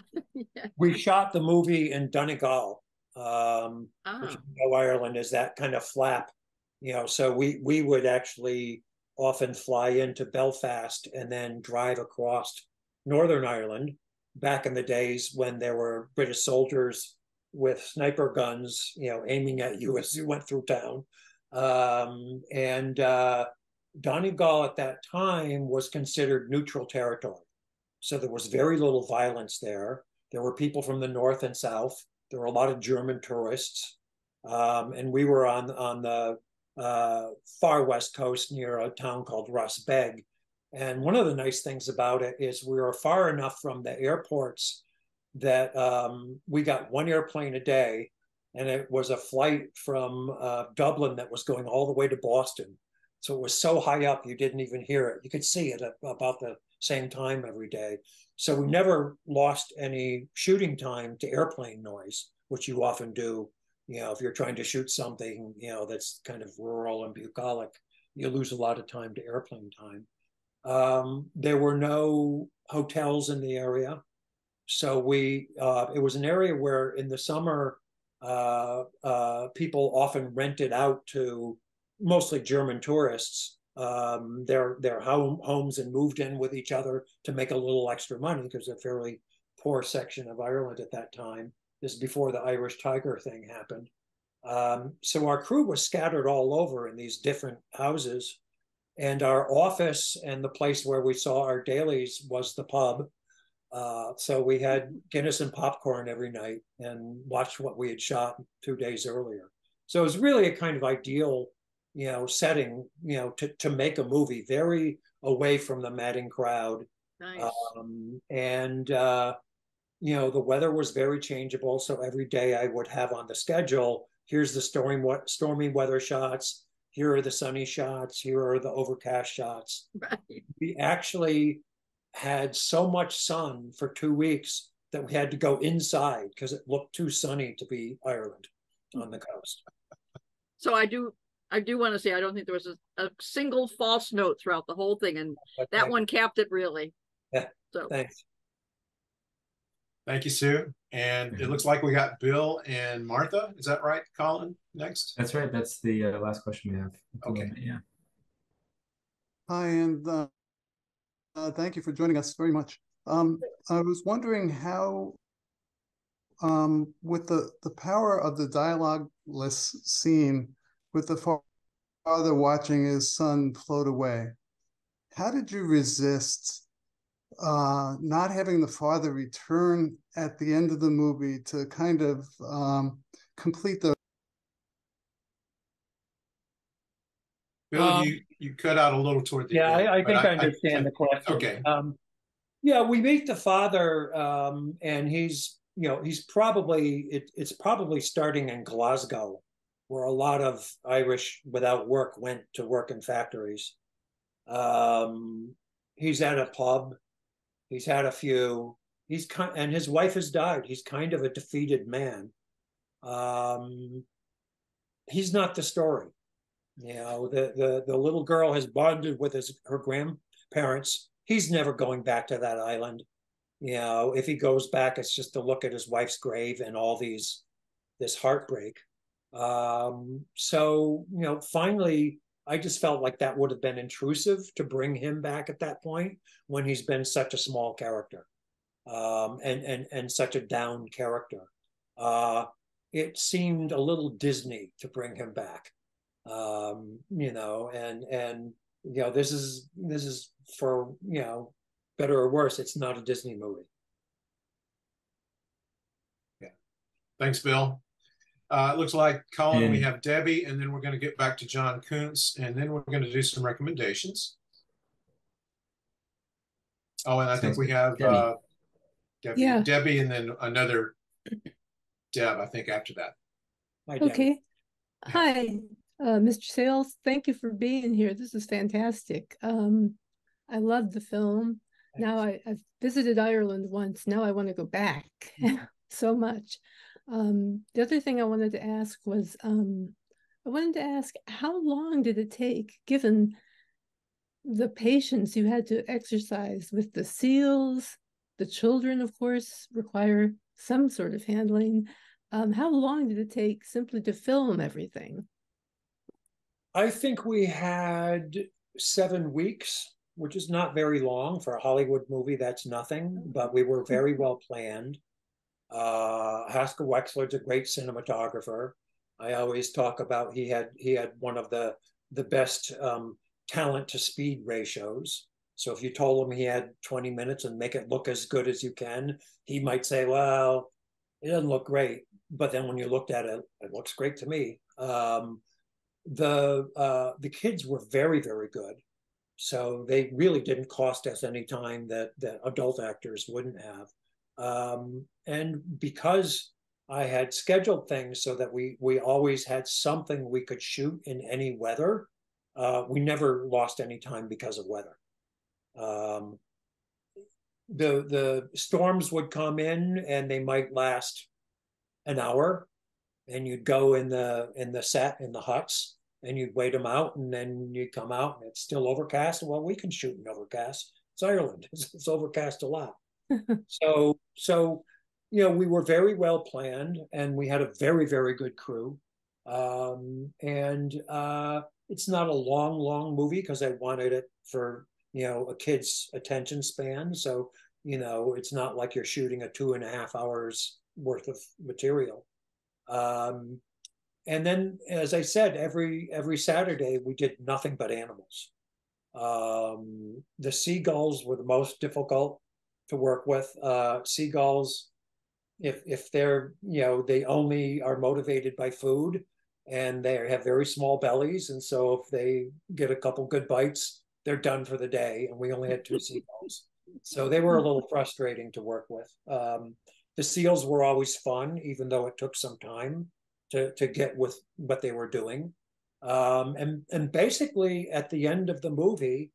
Yeah. we shot the movie in Donegal, um, Ah, which you know, Ireland is that kind of flap, you know. So we we would actually often fly into Belfast and then drive across Northern Ireland. Back in the days when there were British soldiers with sniper guns, you know, aiming at you as you went through town, um, and uh, Donegal at that time was considered neutral territory. So there was very little violence there. There were people from the north and south. There were a lot of German tourists, um, and we were on on the uh, far west coast near a town called Rosbeg. And one of the nice things about it is we were far enough from the airports that um, we got one airplane a day, and it was a flight from uh, Dublin that was going all the way to Boston. So it was so high up you didn't even hear it. You could see it about the same time every day. So we never lost any shooting time to airplane noise, which you often do. You know, if you're trying to shoot something, you know, that's kind of rural and bucolic, you lose a lot of time to airplane time. Um, there were no hotels in the area. So we, uh, it was an area where in the summer, uh, uh, people often rented out to mostly German tourists um, their their home, homes and moved in with each other to make a little extra money because a fairly poor section of Ireland at that time. This is before the Irish Tiger thing happened. Um, so our crew was scattered all over in these different houses, and our office and the place where we saw our dailies was the pub. Uh, so we had Guinness and popcorn every night and watched what we had shot two days earlier. So it was really a kind of ideal you know setting you know to, to make a movie very away from the madding crowd nice. um, and uh, you know the weather was very changeable so every day i would have on the schedule here's the stormy stormy weather shots here are the sunny shots here are the overcast shots right. we actually had so much sun for two weeks that we had to go inside because it looked too sunny to be ireland on the coast So I do I do want to say I don't think there was a, a single false note throughout the whole thing, and that one capped it really. Yeah. So thanks Thank you, Sue. And it looks like we got Bill and Martha. Is that right, Colin? Next. That's right. That's the uh, last question we have. Okay. Yeah. Hi, and uh, uh, thank you for joining us very much. Um, I was wondering how, um, with the, the power of the dialogueless scene, with the father watching his son float away, how did you resist uh, not having the father return at the end of the movie to kind of um, complete the Bill, Um, you, you cut out a little toward the Yeah, end. I, I think I, understand the [LAUGHS] question. Okay. Um, yeah, we meet the father, um, and he's, you know, he's probably it, it's probably starting in Glasgow, where a lot of Irish without work went to work in factories. Um, he's at a pub. He's had a few. He's kind, and his wife has died. He's kind of a defeated man. Um, he's not the story. You know, the the the little girl has bonded with his her grandparents. He's never going back to that island. You know, if he goes back, it's just to look at his wife's grave and all these this heartbreak. Um, so you know, finally, I just felt like that would have been intrusive to bring him back at that point when he's been such a small character um, and and and such a down character. Uh, it seemed a little Disney to bring him back, um, you know, and and you know this is this is for you know better or worse, it's not a Disney movie. Yeah, thanks, Bill. Uh, it looks like Colin, And- we have Debbie, and then we're going to get back to John Kuntz, and then we're going to do some recommendations. Oh, and I think we have Debbie. uh, Debbie, Yeah. Debbie, and then another Deb. I think after that. Hi, Okay. Hi, uh, Mr. Sayles. Thank you for being here. This is fantastic. Um, I love the film. Now I, I've visited Ireland once. Now I want to go back [LAUGHS] so much. Um, the other thing I wanted to ask was, um, I wanted to ask, how long did it take, given the patience you had to exercise with the seals, the children, of course, require some sort of handling. Um, how long did it take simply to film everything? I think we had seven weeks, which is not very long for a Hollywood movie. That's nothing, but we were very [LAUGHS] well planned. Uh, Haskell Wexler's a great cinematographer. I always talk about he had he had one of the the best um, talent to speed ratios. So if you told him he had 20 minutes and make it look as good as you can, he might say, "Well, it doesn't look great." But then when you looked at it, it looks great to me. Um, the uh, the kids were very very good, so they really didn't cost us any time that that adult actors wouldn't have. Um, and because I had scheduled things so that we we always had something we could shoot in any weather, uh, we never lost any time because of weather. Um, the the storms would come in and they might last an hour and you'd go in the in the set in the huts and you'd wait them out and then you'd come out and it's still overcast. Well we can shoot in overcast. It's ireland. It's, [LAUGHS] it's overcast a lot [LAUGHS] so so you know we were very well planned and we had a very very good crew. Um and uh it's not a long long movie because i wanted it for you know a kid's attention span. So you know it's not like you're shooting a two and a half hours worth of material. Um, and then as i said every every saturday we did nothing but animals. Um, the seagulls were the most difficult to work with uh, seagulls. If if they're you know they only are motivated by food and they have very small bellies and so if they get a couple good bites they're done for the day and we only had two [LAUGHS] seagulls. So they were a little frustrating to work with. Um, the seals were always fun even though it took some time to to get with what they were doing. Um, and and basically at the end of the movie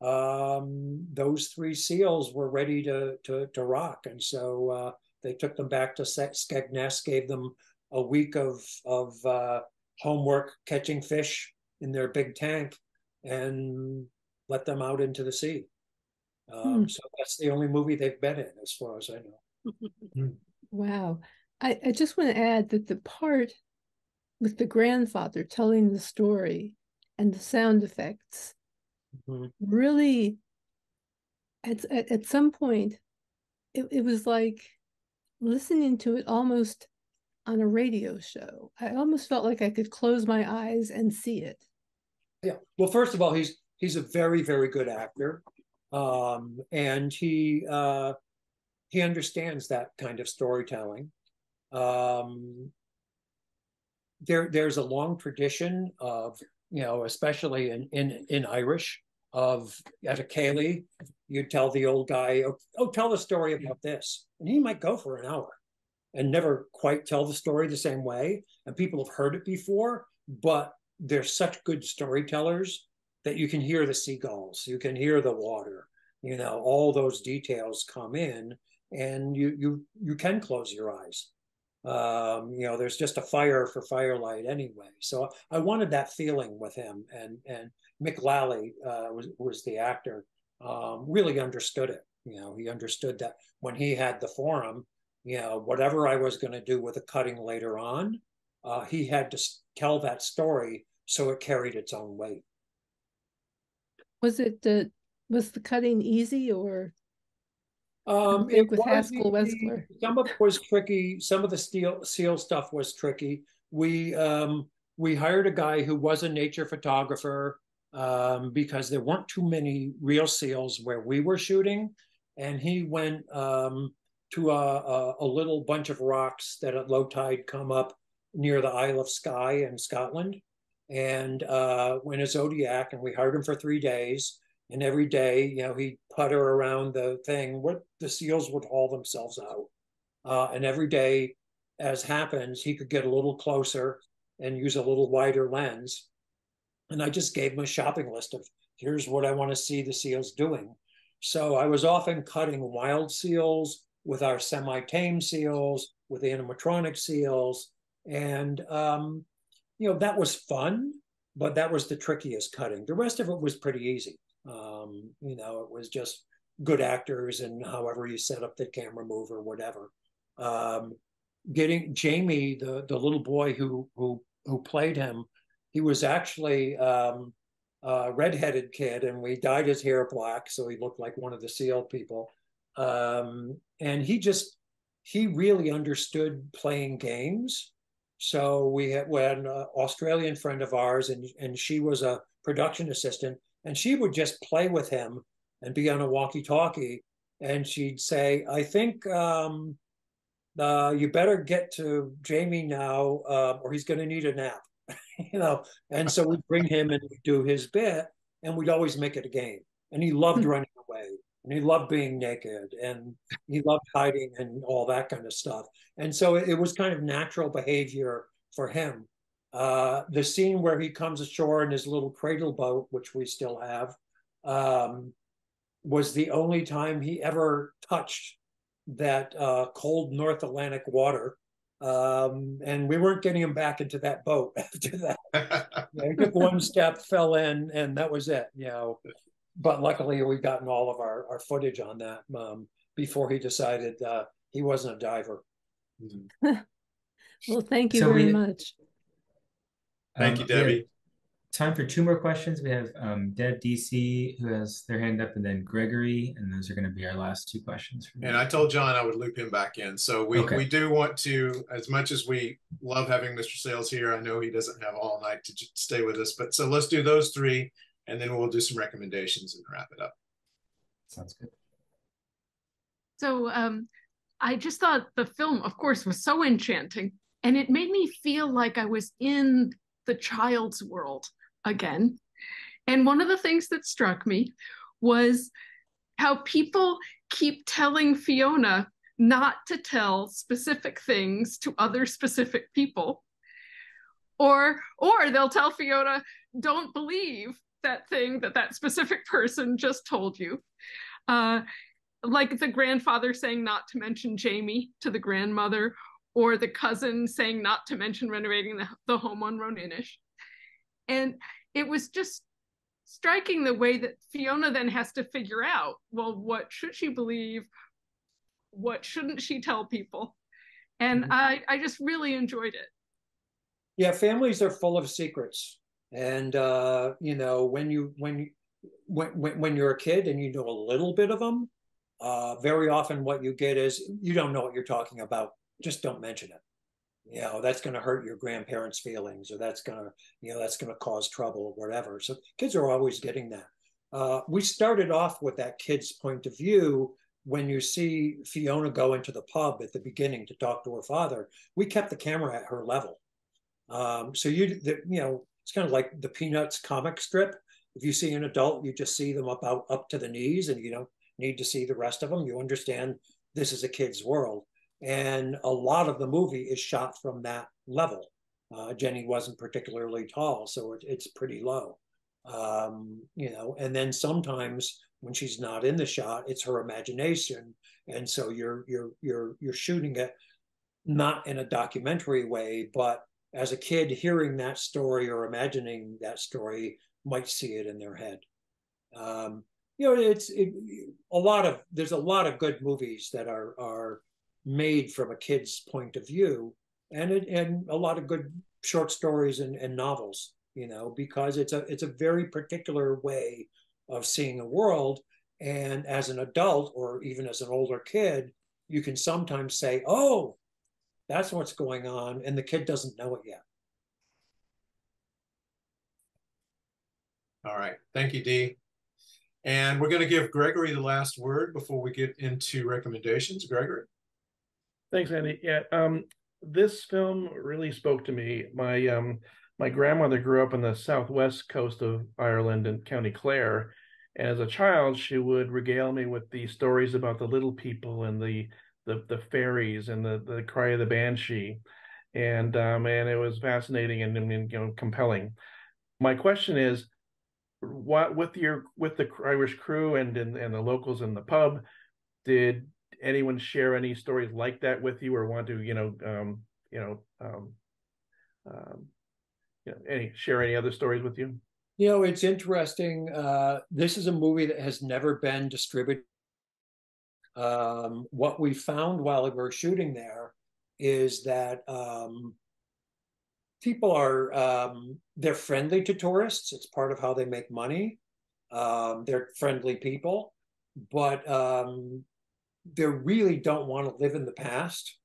um, those three seals were ready to to, to rock and so uh, they took them back to Skegness, gave them a week of of uh, homework catching fish in their big tank, and let them out into the sea. Um, Hmm. So that's the only movie they've been in, as far as I know. [LAUGHS] Wow. I, I just want to add that the part with the grandfather telling the story and the sound effects Mhm. really at, at, at some point it, it was like listening to it almost on a radio show. I almost felt like I could close my eyes and see it. Yeah. Well, first of all, he's he's a very very good actor, um, and he uh, he understands that kind of storytelling. Um, there there's a long tradition of you know, especially in in in Irish, of at a céilí, you'd tell the old guy, oh, oh, tell the story about this, and he might go for an hour and never quite tell the story the same way. And people have heard it before, but they're such good storytellers that you can hear the seagulls, you can hear the water, you know, all those details come in and you you you can close your eyes. Um, you know, there's just a fire for firelight anyway. So I wanted that feeling with him, and and Mick Lally uh, was was the actor. Um, really understood it. You know, he understood that when he had the forum, you know, whatever I was going to do with the cutting later on, uh, he had to tell that story so it carried its own weight. Was it the was the cutting easy or um, it with Haskell Wexler? Some of it was tricky. Some of the steel seal stuff was tricky. We um, we hired a guy who was a nature photographer um, because there weren't too many real seals where we were shooting, and he went um, to a, a, a, little bunch of rocks that at low tide come up near the Isle of Skye in Scotland, and uh, went a Zodiac, and we hired him for three days. And every day, you know, he'd putter around the thing. What the seals would haul themselves out, uh, and every day, as happens, he could get a little closer and use a little wider lens. And I just gave him a shopping list of here's what I want to see the seals doing. So I was often cutting wild seals with our semi-tame seals, with animatronic seals, and um, you know that was fun, but that was the trickiest cutting. The rest of it was pretty easy. Um, you know, it was just good actors and however you set up the camera move or whatever. Um, getting Jamie, the the little boy who who who played him, he was actually um, a redheaded kid, and we dyed his hair black so he looked like one of the SEAL people. Um, and he just he really understood playing games. So we had an Australian friend of ours, and and she was a production assistant, and she would just play with him and be on a walkie-talkie, and she'd say, "I think um, uh, you better get to Jamie now, uh, or he's going to need a nap." [LAUGHS] you know, and so we'd bring him and do his bit, and we'd always make it a game. And he loved hmm. running away, and he loved being naked, and he loved hiding and all that kind of stuff. And so it, it was kind of natural behavior for him. Uh, the scene where he comes ashore in his little cradle boat, which we still have, um, was the only time he ever touched that uh, cold North Atlantic water. Um, and we weren't getting him back into that boat [LAUGHS] after that. [LAUGHS] he took one step, fell in, and that was it. You know, but luckily we've gotten all of our, our footage on that um, before he decided uh, he wasn't a diver. [LAUGHS] well, thank you so very we, much. Thank um, you, Debbie. Time for two more questions. We have um, Deb DC who has their hand up, and then Gregory, and those are going to be our last two questions. and I told John I would loop him back in. So we, okay. we do want to, as much as we love having Mr. Sayles here, I know he doesn't have all night to stay with us, but so let's do those three, and then we'll do some recommendations and wrap it up. Sounds good. So um, I just thought the film, of course, was so enchanting, and it made me feel like I was in the child's world again. And one of the things that struck me was how people keep telling Fiona not to tell specific things to other specific people. Or, or they'll tell Fiona, don't believe that thing that that specific person just told you. Uh, like the grandfather saying not to mention Jamie to the grandmother, or the cousin saying not to mention renovating the, the home on Roan Inish. And it was just striking the way that Fiona then has to figure out well, what should she believe? What shouldn't she tell people? And mm-hmm. I, I just really enjoyed it. Yeah, families are full of secrets. And uh, you know, when you when you when, when when you're a kid and you know a little bit of them, uh, very often what you get is you don't know what you're talking about. Just don't mention it. You know that's going to hurt your grandparents feelings or that's going to you know that's going to cause trouble or whatever. So kids are always getting that. Uh, we started off with that kid's point of view. When you see fiona go into the pub at the beginning to talk to her father we kept the camera at her level. Um, so you the, you know it's kind of like the peanuts comic strip. If you see an adult you just see them up out up to the knees and you don't need to see the rest of them. You understand this is a kid's world and a lot of the movie is shot from that level. Uh, Jenny wasn't particularly tall, so it, it's pretty low. Um, you know, and then sometimes when she's not in the shot, it's her imagination, and so you're you're you're you're shooting it not in a documentary way, but as a kid hearing that story or imagining that story might see it in their head. Um, you know, it's it, a lot of there's a lot of good movies that are are made from a kid's point of view, and it, and a lot of good short stories and, and novels. You know, because it's a it's a very particular way of seeing the world, and as an adult or even as an older kid, you can sometimes say, "Oh, that's what's going on, and the kid doesn't know it yet. All right. Thank you, Dee. And we're going to give Gregory the last word before we get into recommendations. Gregory. Thanks, Andy. Yeah, um, this film really spoke to me. My um, my grandmother grew up on the southwest coast of Ireland in County Clare, and as a child, she would regale me with the stories about the little people and the the the fairies and the the cry of the banshee, and um, and it was fascinating and, and you know compelling. My question is, what with your with the Irish crew and and, and the locals in the pub, did anyone share any stories like that with you or want to you know um, you know um, um, you know any share any other stories with you? You know, it's interesting. Uh, this is a movie that has never been distributed um, what we found while we were shooting there is that um, people are um, they're friendly to tourists. It's part of how they make money. Um, they're friendly people, but um, they really don't want to live in the past.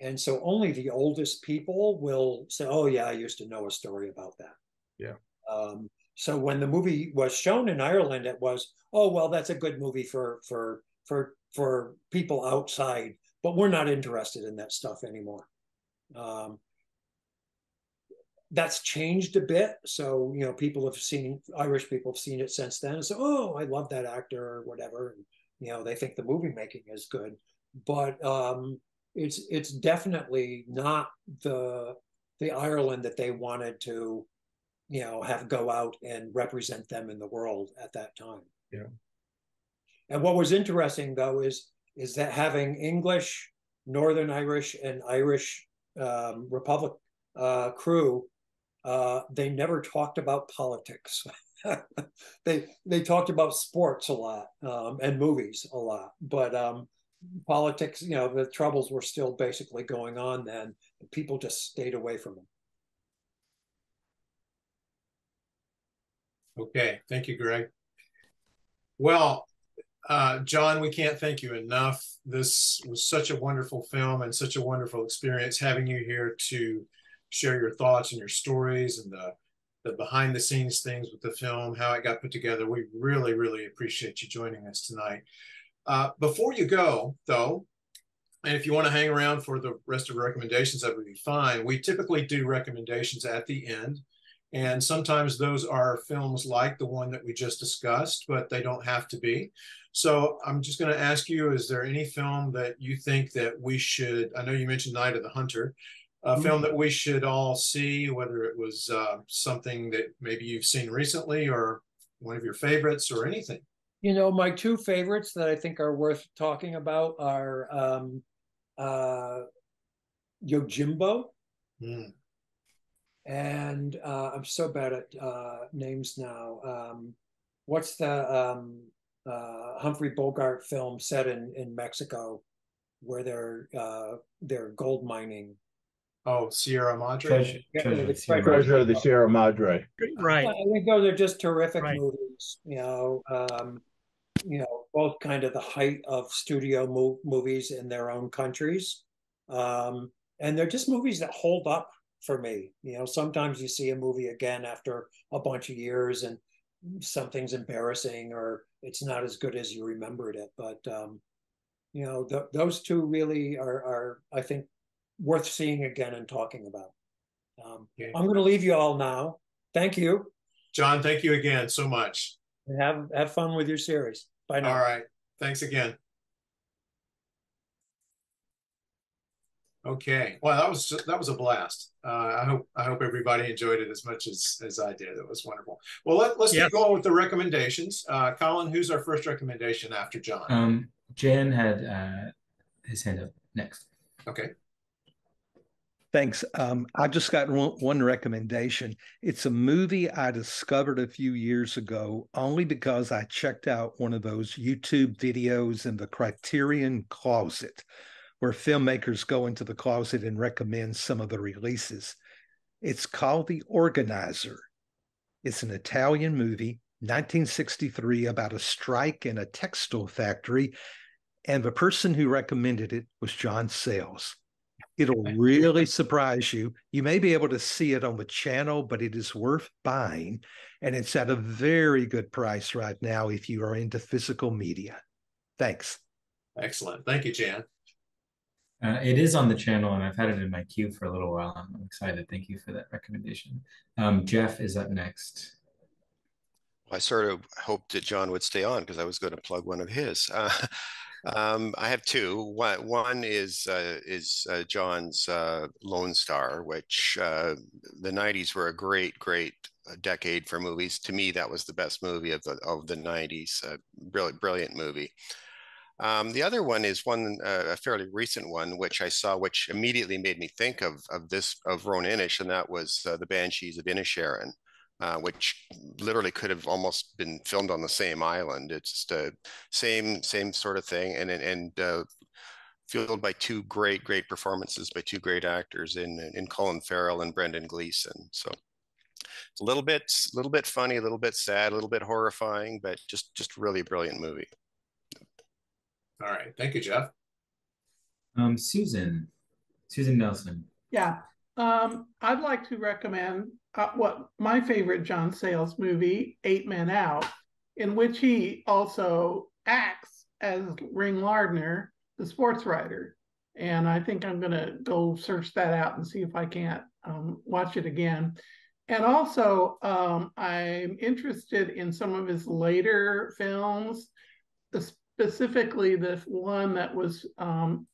And so only the oldest people will say, "Oh yeah, I used to know a story about that." Yeah. Um, so when the movie was shown in Ireland, it was, "Oh well, that's a good movie for for for for people outside, but we're not interested in that stuff anymore. Um, that's changed a bit. So, you know, people have seen, Irish people have seen it since then and say, oh, I love that actor or whatever. And, you know, they think the movie making is good. But um, it's it's definitely not the the Ireland that they wanted to, you know, have go out and represent them in the world at that time. Yeah. And what was interesting though is is that having English, Northern Irish, and Irish um, Republic uh, crew, uh, they never talked about politics. [LAUGHS] [LAUGHS] they they talked about sports a lot um, and movies a lot, but um, politics, you know, the troubles were still basically going on then. People just stayed away from them. Okay, thank you, Greg. Well, uh, John, we can't thank you enough. This was such a wonderful film and such a wonderful experience having you here to share your thoughts and your stories and the, the behind the scenes things with the film, how it got put together. We really, really appreciate you joining us tonight. Uh, before you go, though, and if you want to hang around for the rest of recommendations, that would be fine. We typically do recommendations at the end. And sometimes those are films like the one that we just discussed, but they don't have to be. So I'm just going to ask you, is there any film that you think that we should, I know you mentioned Night of the Hunter, a mm-hmm. film that we should all see, whether it was uh, something that maybe you've seen recently or one of your favorites or anything? You know, my two favorites that I think are worth talking about are um, uh, Yojimbo. Mm. And uh, I'm so bad at uh, names now. Um, what's the um, uh, Humphrey Bogart film set in in Mexico, where they're uh, they're gold mining. Oh, Sierra Madre. Treasure, treasure, Sierra, treasure of the Sierra Madre. Right. I think those are just terrific right. movies. You know, um, you know, both kind of the height of studio mo- movies in their own countries, um, and they're just movies that hold up for me. You know, sometimes you see a movie again after a bunch of years, and something's embarrassing or it's not as good as you remembered it. But um, you know, th- those two really are, are, I think, worth seeing again and talking about. Um, okay. I'm going to leave you all now. Thank you, John. Thank you again so much. Have have fun with your series. Bye now. All right. Thanks again. Okay. Well, that was just, that was a blast. Uh, I hope I hope everybody enjoyed it as much as as I did. It was wonderful. Well, let, let's Yes. keep going with the recommendations. Uh, Colin, who's our first recommendation after John? Um, Jan had uh, his hand up next. Okay. Thanks. Um, I've just got one, one recommendation. It's a movie I discovered a few years ago only because I checked out one of those YouTube videos in the Criterion Closet, where filmmakers go into the closet and recommend some of the releases. It's called The Organizer. It's an Italian movie, 1963, about a strike in a textile factory. And the person who recommended it was John Sayles. It'll really surprise you. You may be able to see it on the channel, but it is worth buying. And it's at a very good price right now if you are into physical media. Thanks. Excellent. Thank you, Jan. Uh, it is on the channel, and I've had it in my queue for a little while. I'm excited. Thank you for that recommendation. Um, Jeff is up next. I sort of hoped that John would stay on because I was going to plug one of his. Uh, [LAUGHS] um, I have two. One, one is uh, is uh, John's uh, Lone Star, which uh, the '90s were a great, great uh, decade for movies. To me, that was the best movie of the of the '90s. Uh, brilliant, brilliant movie. Um, the other one is one, uh, a fairly recent one, which I saw, which immediately made me think of of this of Roan Inish, and that was the Banshees of Inisherin, uh, which literally could have almost been filmed on the same island. It's just a same same sort of thing, and and uh, fueled by two great great performances by two great actors in in Colin Farrell and Brendan Gleeson. So it's a little bit a little bit funny, a little bit sad, a little bit horrifying, but just just really a brilliant movie. All right. Thank you, Jeff. Um, Susan, Susan Nelson. Yeah. Um, I'd like to recommend uh, what my favorite John Sayles movie, Eight Men Out, in which he also acts as Ring Lardner, the sports writer. And I think I'm going to go search that out and see if I can't um, watch it again. And also, um, I'm interested in some of his later films, specifically the one that was um,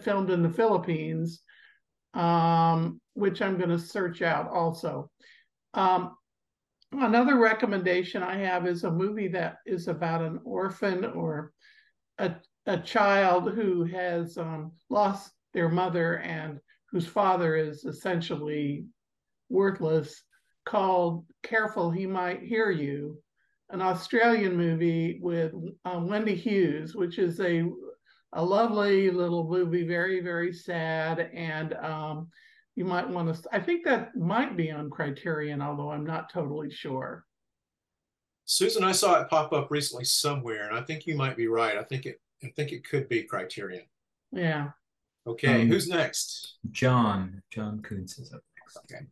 filmed in the Philippines, um, which I'm going to search out also. Um, another recommendation I have is a movie that is about an orphan or a, a child who has um, lost their mother and whose father is essentially worthless called Careful He Might Hear You, an Australian movie with uh, Wendy Hughes, which is a a lovely little movie, very very sad, and um, you might want to. I think that might be on Criterion, although I'm not totally sure. Susan, I saw it pop up recently somewhere, and I think you might be right. I think it I think it could be Criterion. Yeah. Okay, Um, who's next? John. John Kuntz is up next. Okay.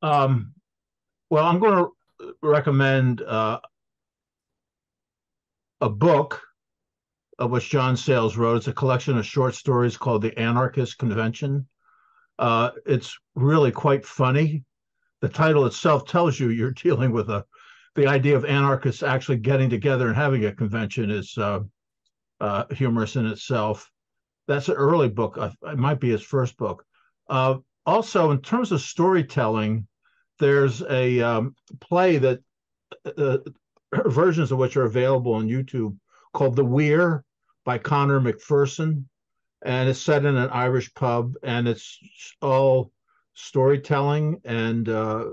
Um, well, I'm going to recommend uh, a book of which John Sayles wrote. It's a collection of short stories called The Anarchist Convention. Uh, it's really quite funny. The title itself tells you you're [LAUGHS] dealing with a the idea of anarchists actually getting together and having a convention is uh, uh, humorous in itself. That's an early book. Uh, It might be his first book. Uh, also, in terms of storytelling, there's a um, play that uh, versions of which are available on YouTube called The Weir by Conor McPherson. And it's set in an Irish pub and it's all storytelling and uh,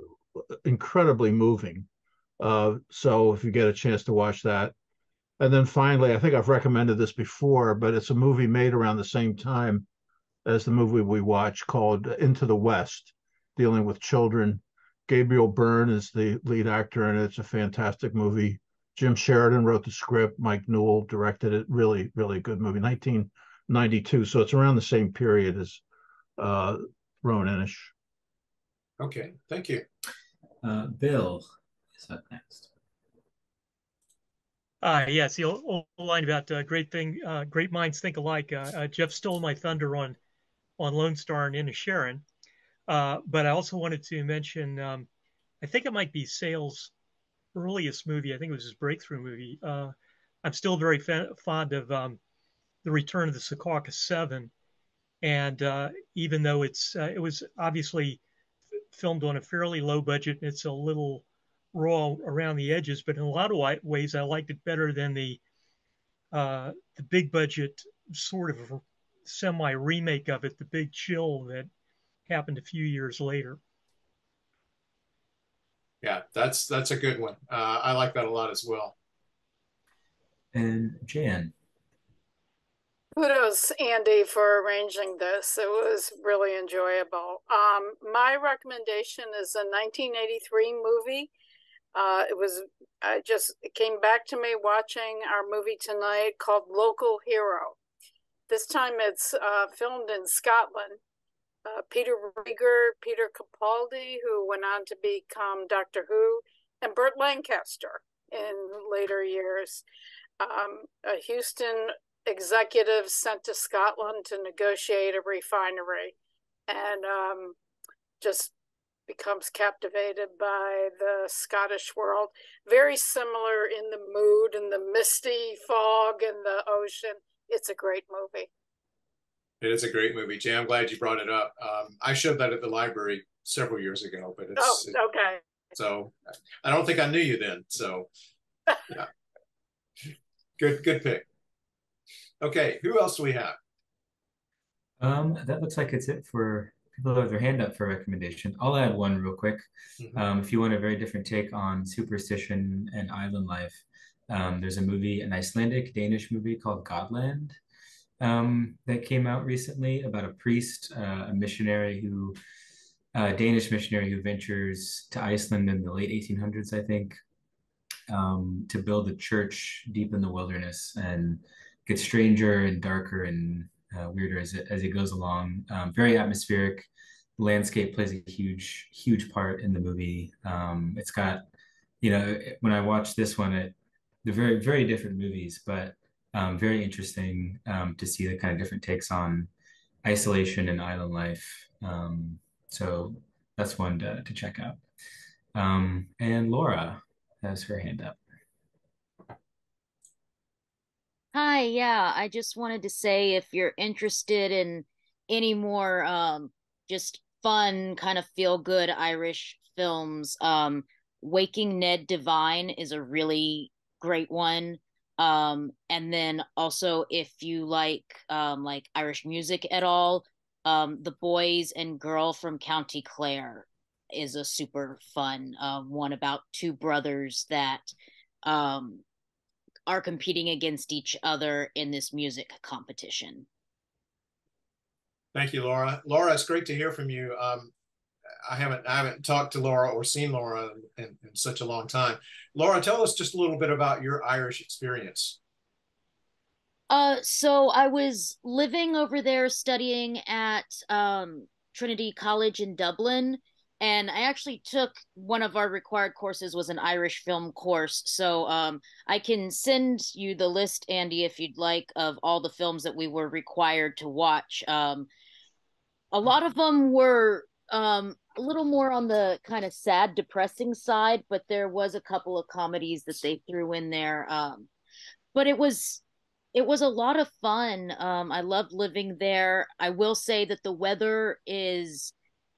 incredibly moving. Uh, so if you get a chance to watch that. And then finally, I think I've recommended this before, but it's a movie made around the same time as the movie we watched called Into the West, dealing with children. Gabriel Byrne is the lead actor, and it's a fantastic movie. Jim Sheridan wrote the script. Mike Newell directed it. Really, really good movie. 1992. So it's around the same period as uh, Roan Inish. Okay, thank you. Uh, Bill is up next. Uh, yes, the old, old line about uh, great thing, uh, great minds think alike. Uh, uh, Jeff stole my thunder on on Lone Star and Inisherin. Uh, but I also wanted to mention, um, I think it might be Sayles' earliest movie. I think it was his breakthrough movie. Uh, I'm still very fa- fond of um, The Return of the Secaucus Seven. And uh, even though it's uh, it was obviously filmed on a fairly low budget, it's a little raw around the edges. But in a lot of ways, I liked it better than the uh, the big budget sort of semi remake of it, The Big Chill, that happened a few years later. Yeah, that's that's a good one. Uh, I like that a lot as well. And Jan. Kudos, Andy, for arranging this. It was really enjoyable. Um, my recommendation is a 1983 movie. Uh, it was I just it came back to me watching our movie tonight called Local Hero. This time it's uh, filmed in Scotland. Uh, Peter Riegert, Peter Capaldi, who went on to become Doctor Who, and Burt Lancaster in later years. Um, a Houston executive sent to Scotland to negotiate a refinery and um, just becomes captivated by the Scottish world. Very similar in the mood and the misty fog and the ocean it's a great movie. It is a great movie, Jay. I'm glad you brought it up. Um, I showed that at the library several years ago, but it's oh okay. It, so I don't think I knew you then. So [LAUGHS] yeah, good good pick. Okay, who else do we have? Um, that looks like it's it for people who have their hand up for recommendation. I'll add one real quick. Mm-hmm. Um, if you want a very different take on superstition and island life, um, there's a movie, an Icelandic Danish movie called Godland um, that came out recently about a priest, uh, a missionary who, a Danish missionary who ventures to Iceland in the late 1800s, I think, um, to build a church deep in the wilderness and gets stranger and darker and uh, weirder as it as it goes along. Um, very atmospheric. Landscape plays a huge huge part in the movie. Um, it's got, you know, when I watched this one, it they're very very different movies, but um, very interesting um, to see the kind of different takes on isolation and island life. Um, so that's one to, to check out. Um, and Laura has her hand up. Hi, yeah, I just wanted to say if you're interested in any more um, just fun, kind of feel good Irish films, um, Waking Ned Devine is a really great one. Um, and then also if you like um, like Irish music at all, um, The Boys and Girl from County Clare is a super fun uh, one about two brothers that um, are competing against each other in this music competition. Thank you, Laura. Laura, it's great to hear from you. Um, I haven't I haven't talked to Laura or seen Laura in, in, such a long time. Laura, tell us just a little bit about your Irish experience. Uh, so I was living over there studying at um, Trinity College in Dublin, and I actually took one of our required courses was an Irish film course. So um, I can send you the list, Andy, if you'd like, of all the films that we were required to watch. Um, a lot of them were um a little more on the kind of sad depressing side but there was a couple of comedies that they threw in there um but it was it was a lot of fun. Um i loved living there. I will say that the weather is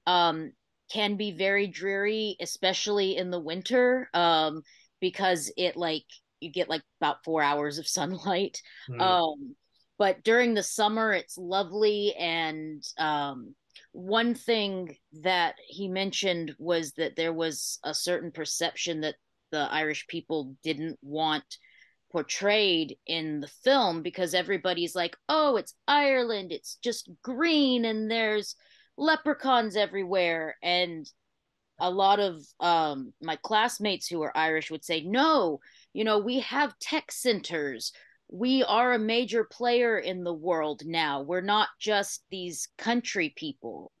um can be very dreary especially in the winter um because it like you get like about 4 hours of [LAUGHS] sunlight. Mm. um but during the summer it's lovely and um one thing that he mentioned was that there was a certain perception that the Irish people didn't want portrayed in the film because everybody's like, oh, it's Ireland, it's just green, and there's leprechauns everywhere. And a lot of um, my classmates who are Irish would say, no, you know, we have tech centers, we are a major player in the world now. We're not just these country people.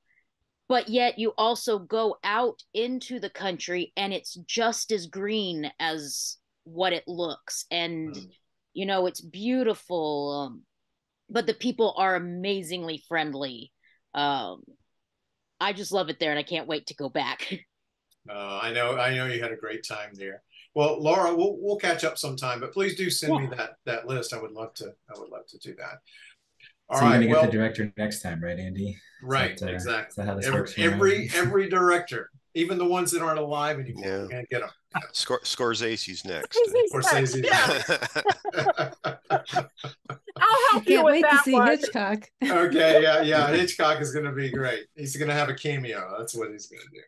But yet you also go out into the country and it's just as green as what it looks. And, mm. you know, it's beautiful. Um, but the people are amazingly friendly. Um, I just love it there and I can't wait to go back. Uh, [LAUGHS] I know, I know you had a great time there. Well, Laura, we'll we'll catch up sometime, but please do send yeah. me that that list. I would love to. I would love to do that. All so you're gonna get the director next time, right, Andy? Right, that, uh, exactly. How this Every works? from now on? every, [LAUGHS] every director, even the ones that aren't alive anymore, Yeah. we're gonna get them. [LAUGHS] Scor- Scorsese's next. Scorsese. [LAUGHS] I'll help you Can't with wait to see one. Hitchcock. okay, yeah, yeah. Hitchcock is gonna be great. He's gonna have a cameo. That's what he's gonna do.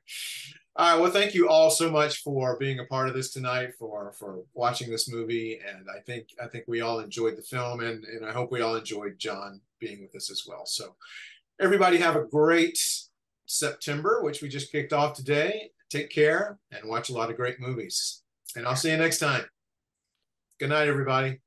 All right. Well, thank you all so much for being a part of this tonight, for for watching this movie, and I think I think we all enjoyed the film, and and I hope we all enjoyed John being with us as well. So, everybody have a great September, which we just kicked off today. Take care and watch a lot of great movies. And I'll see you next time. Good night, everybody.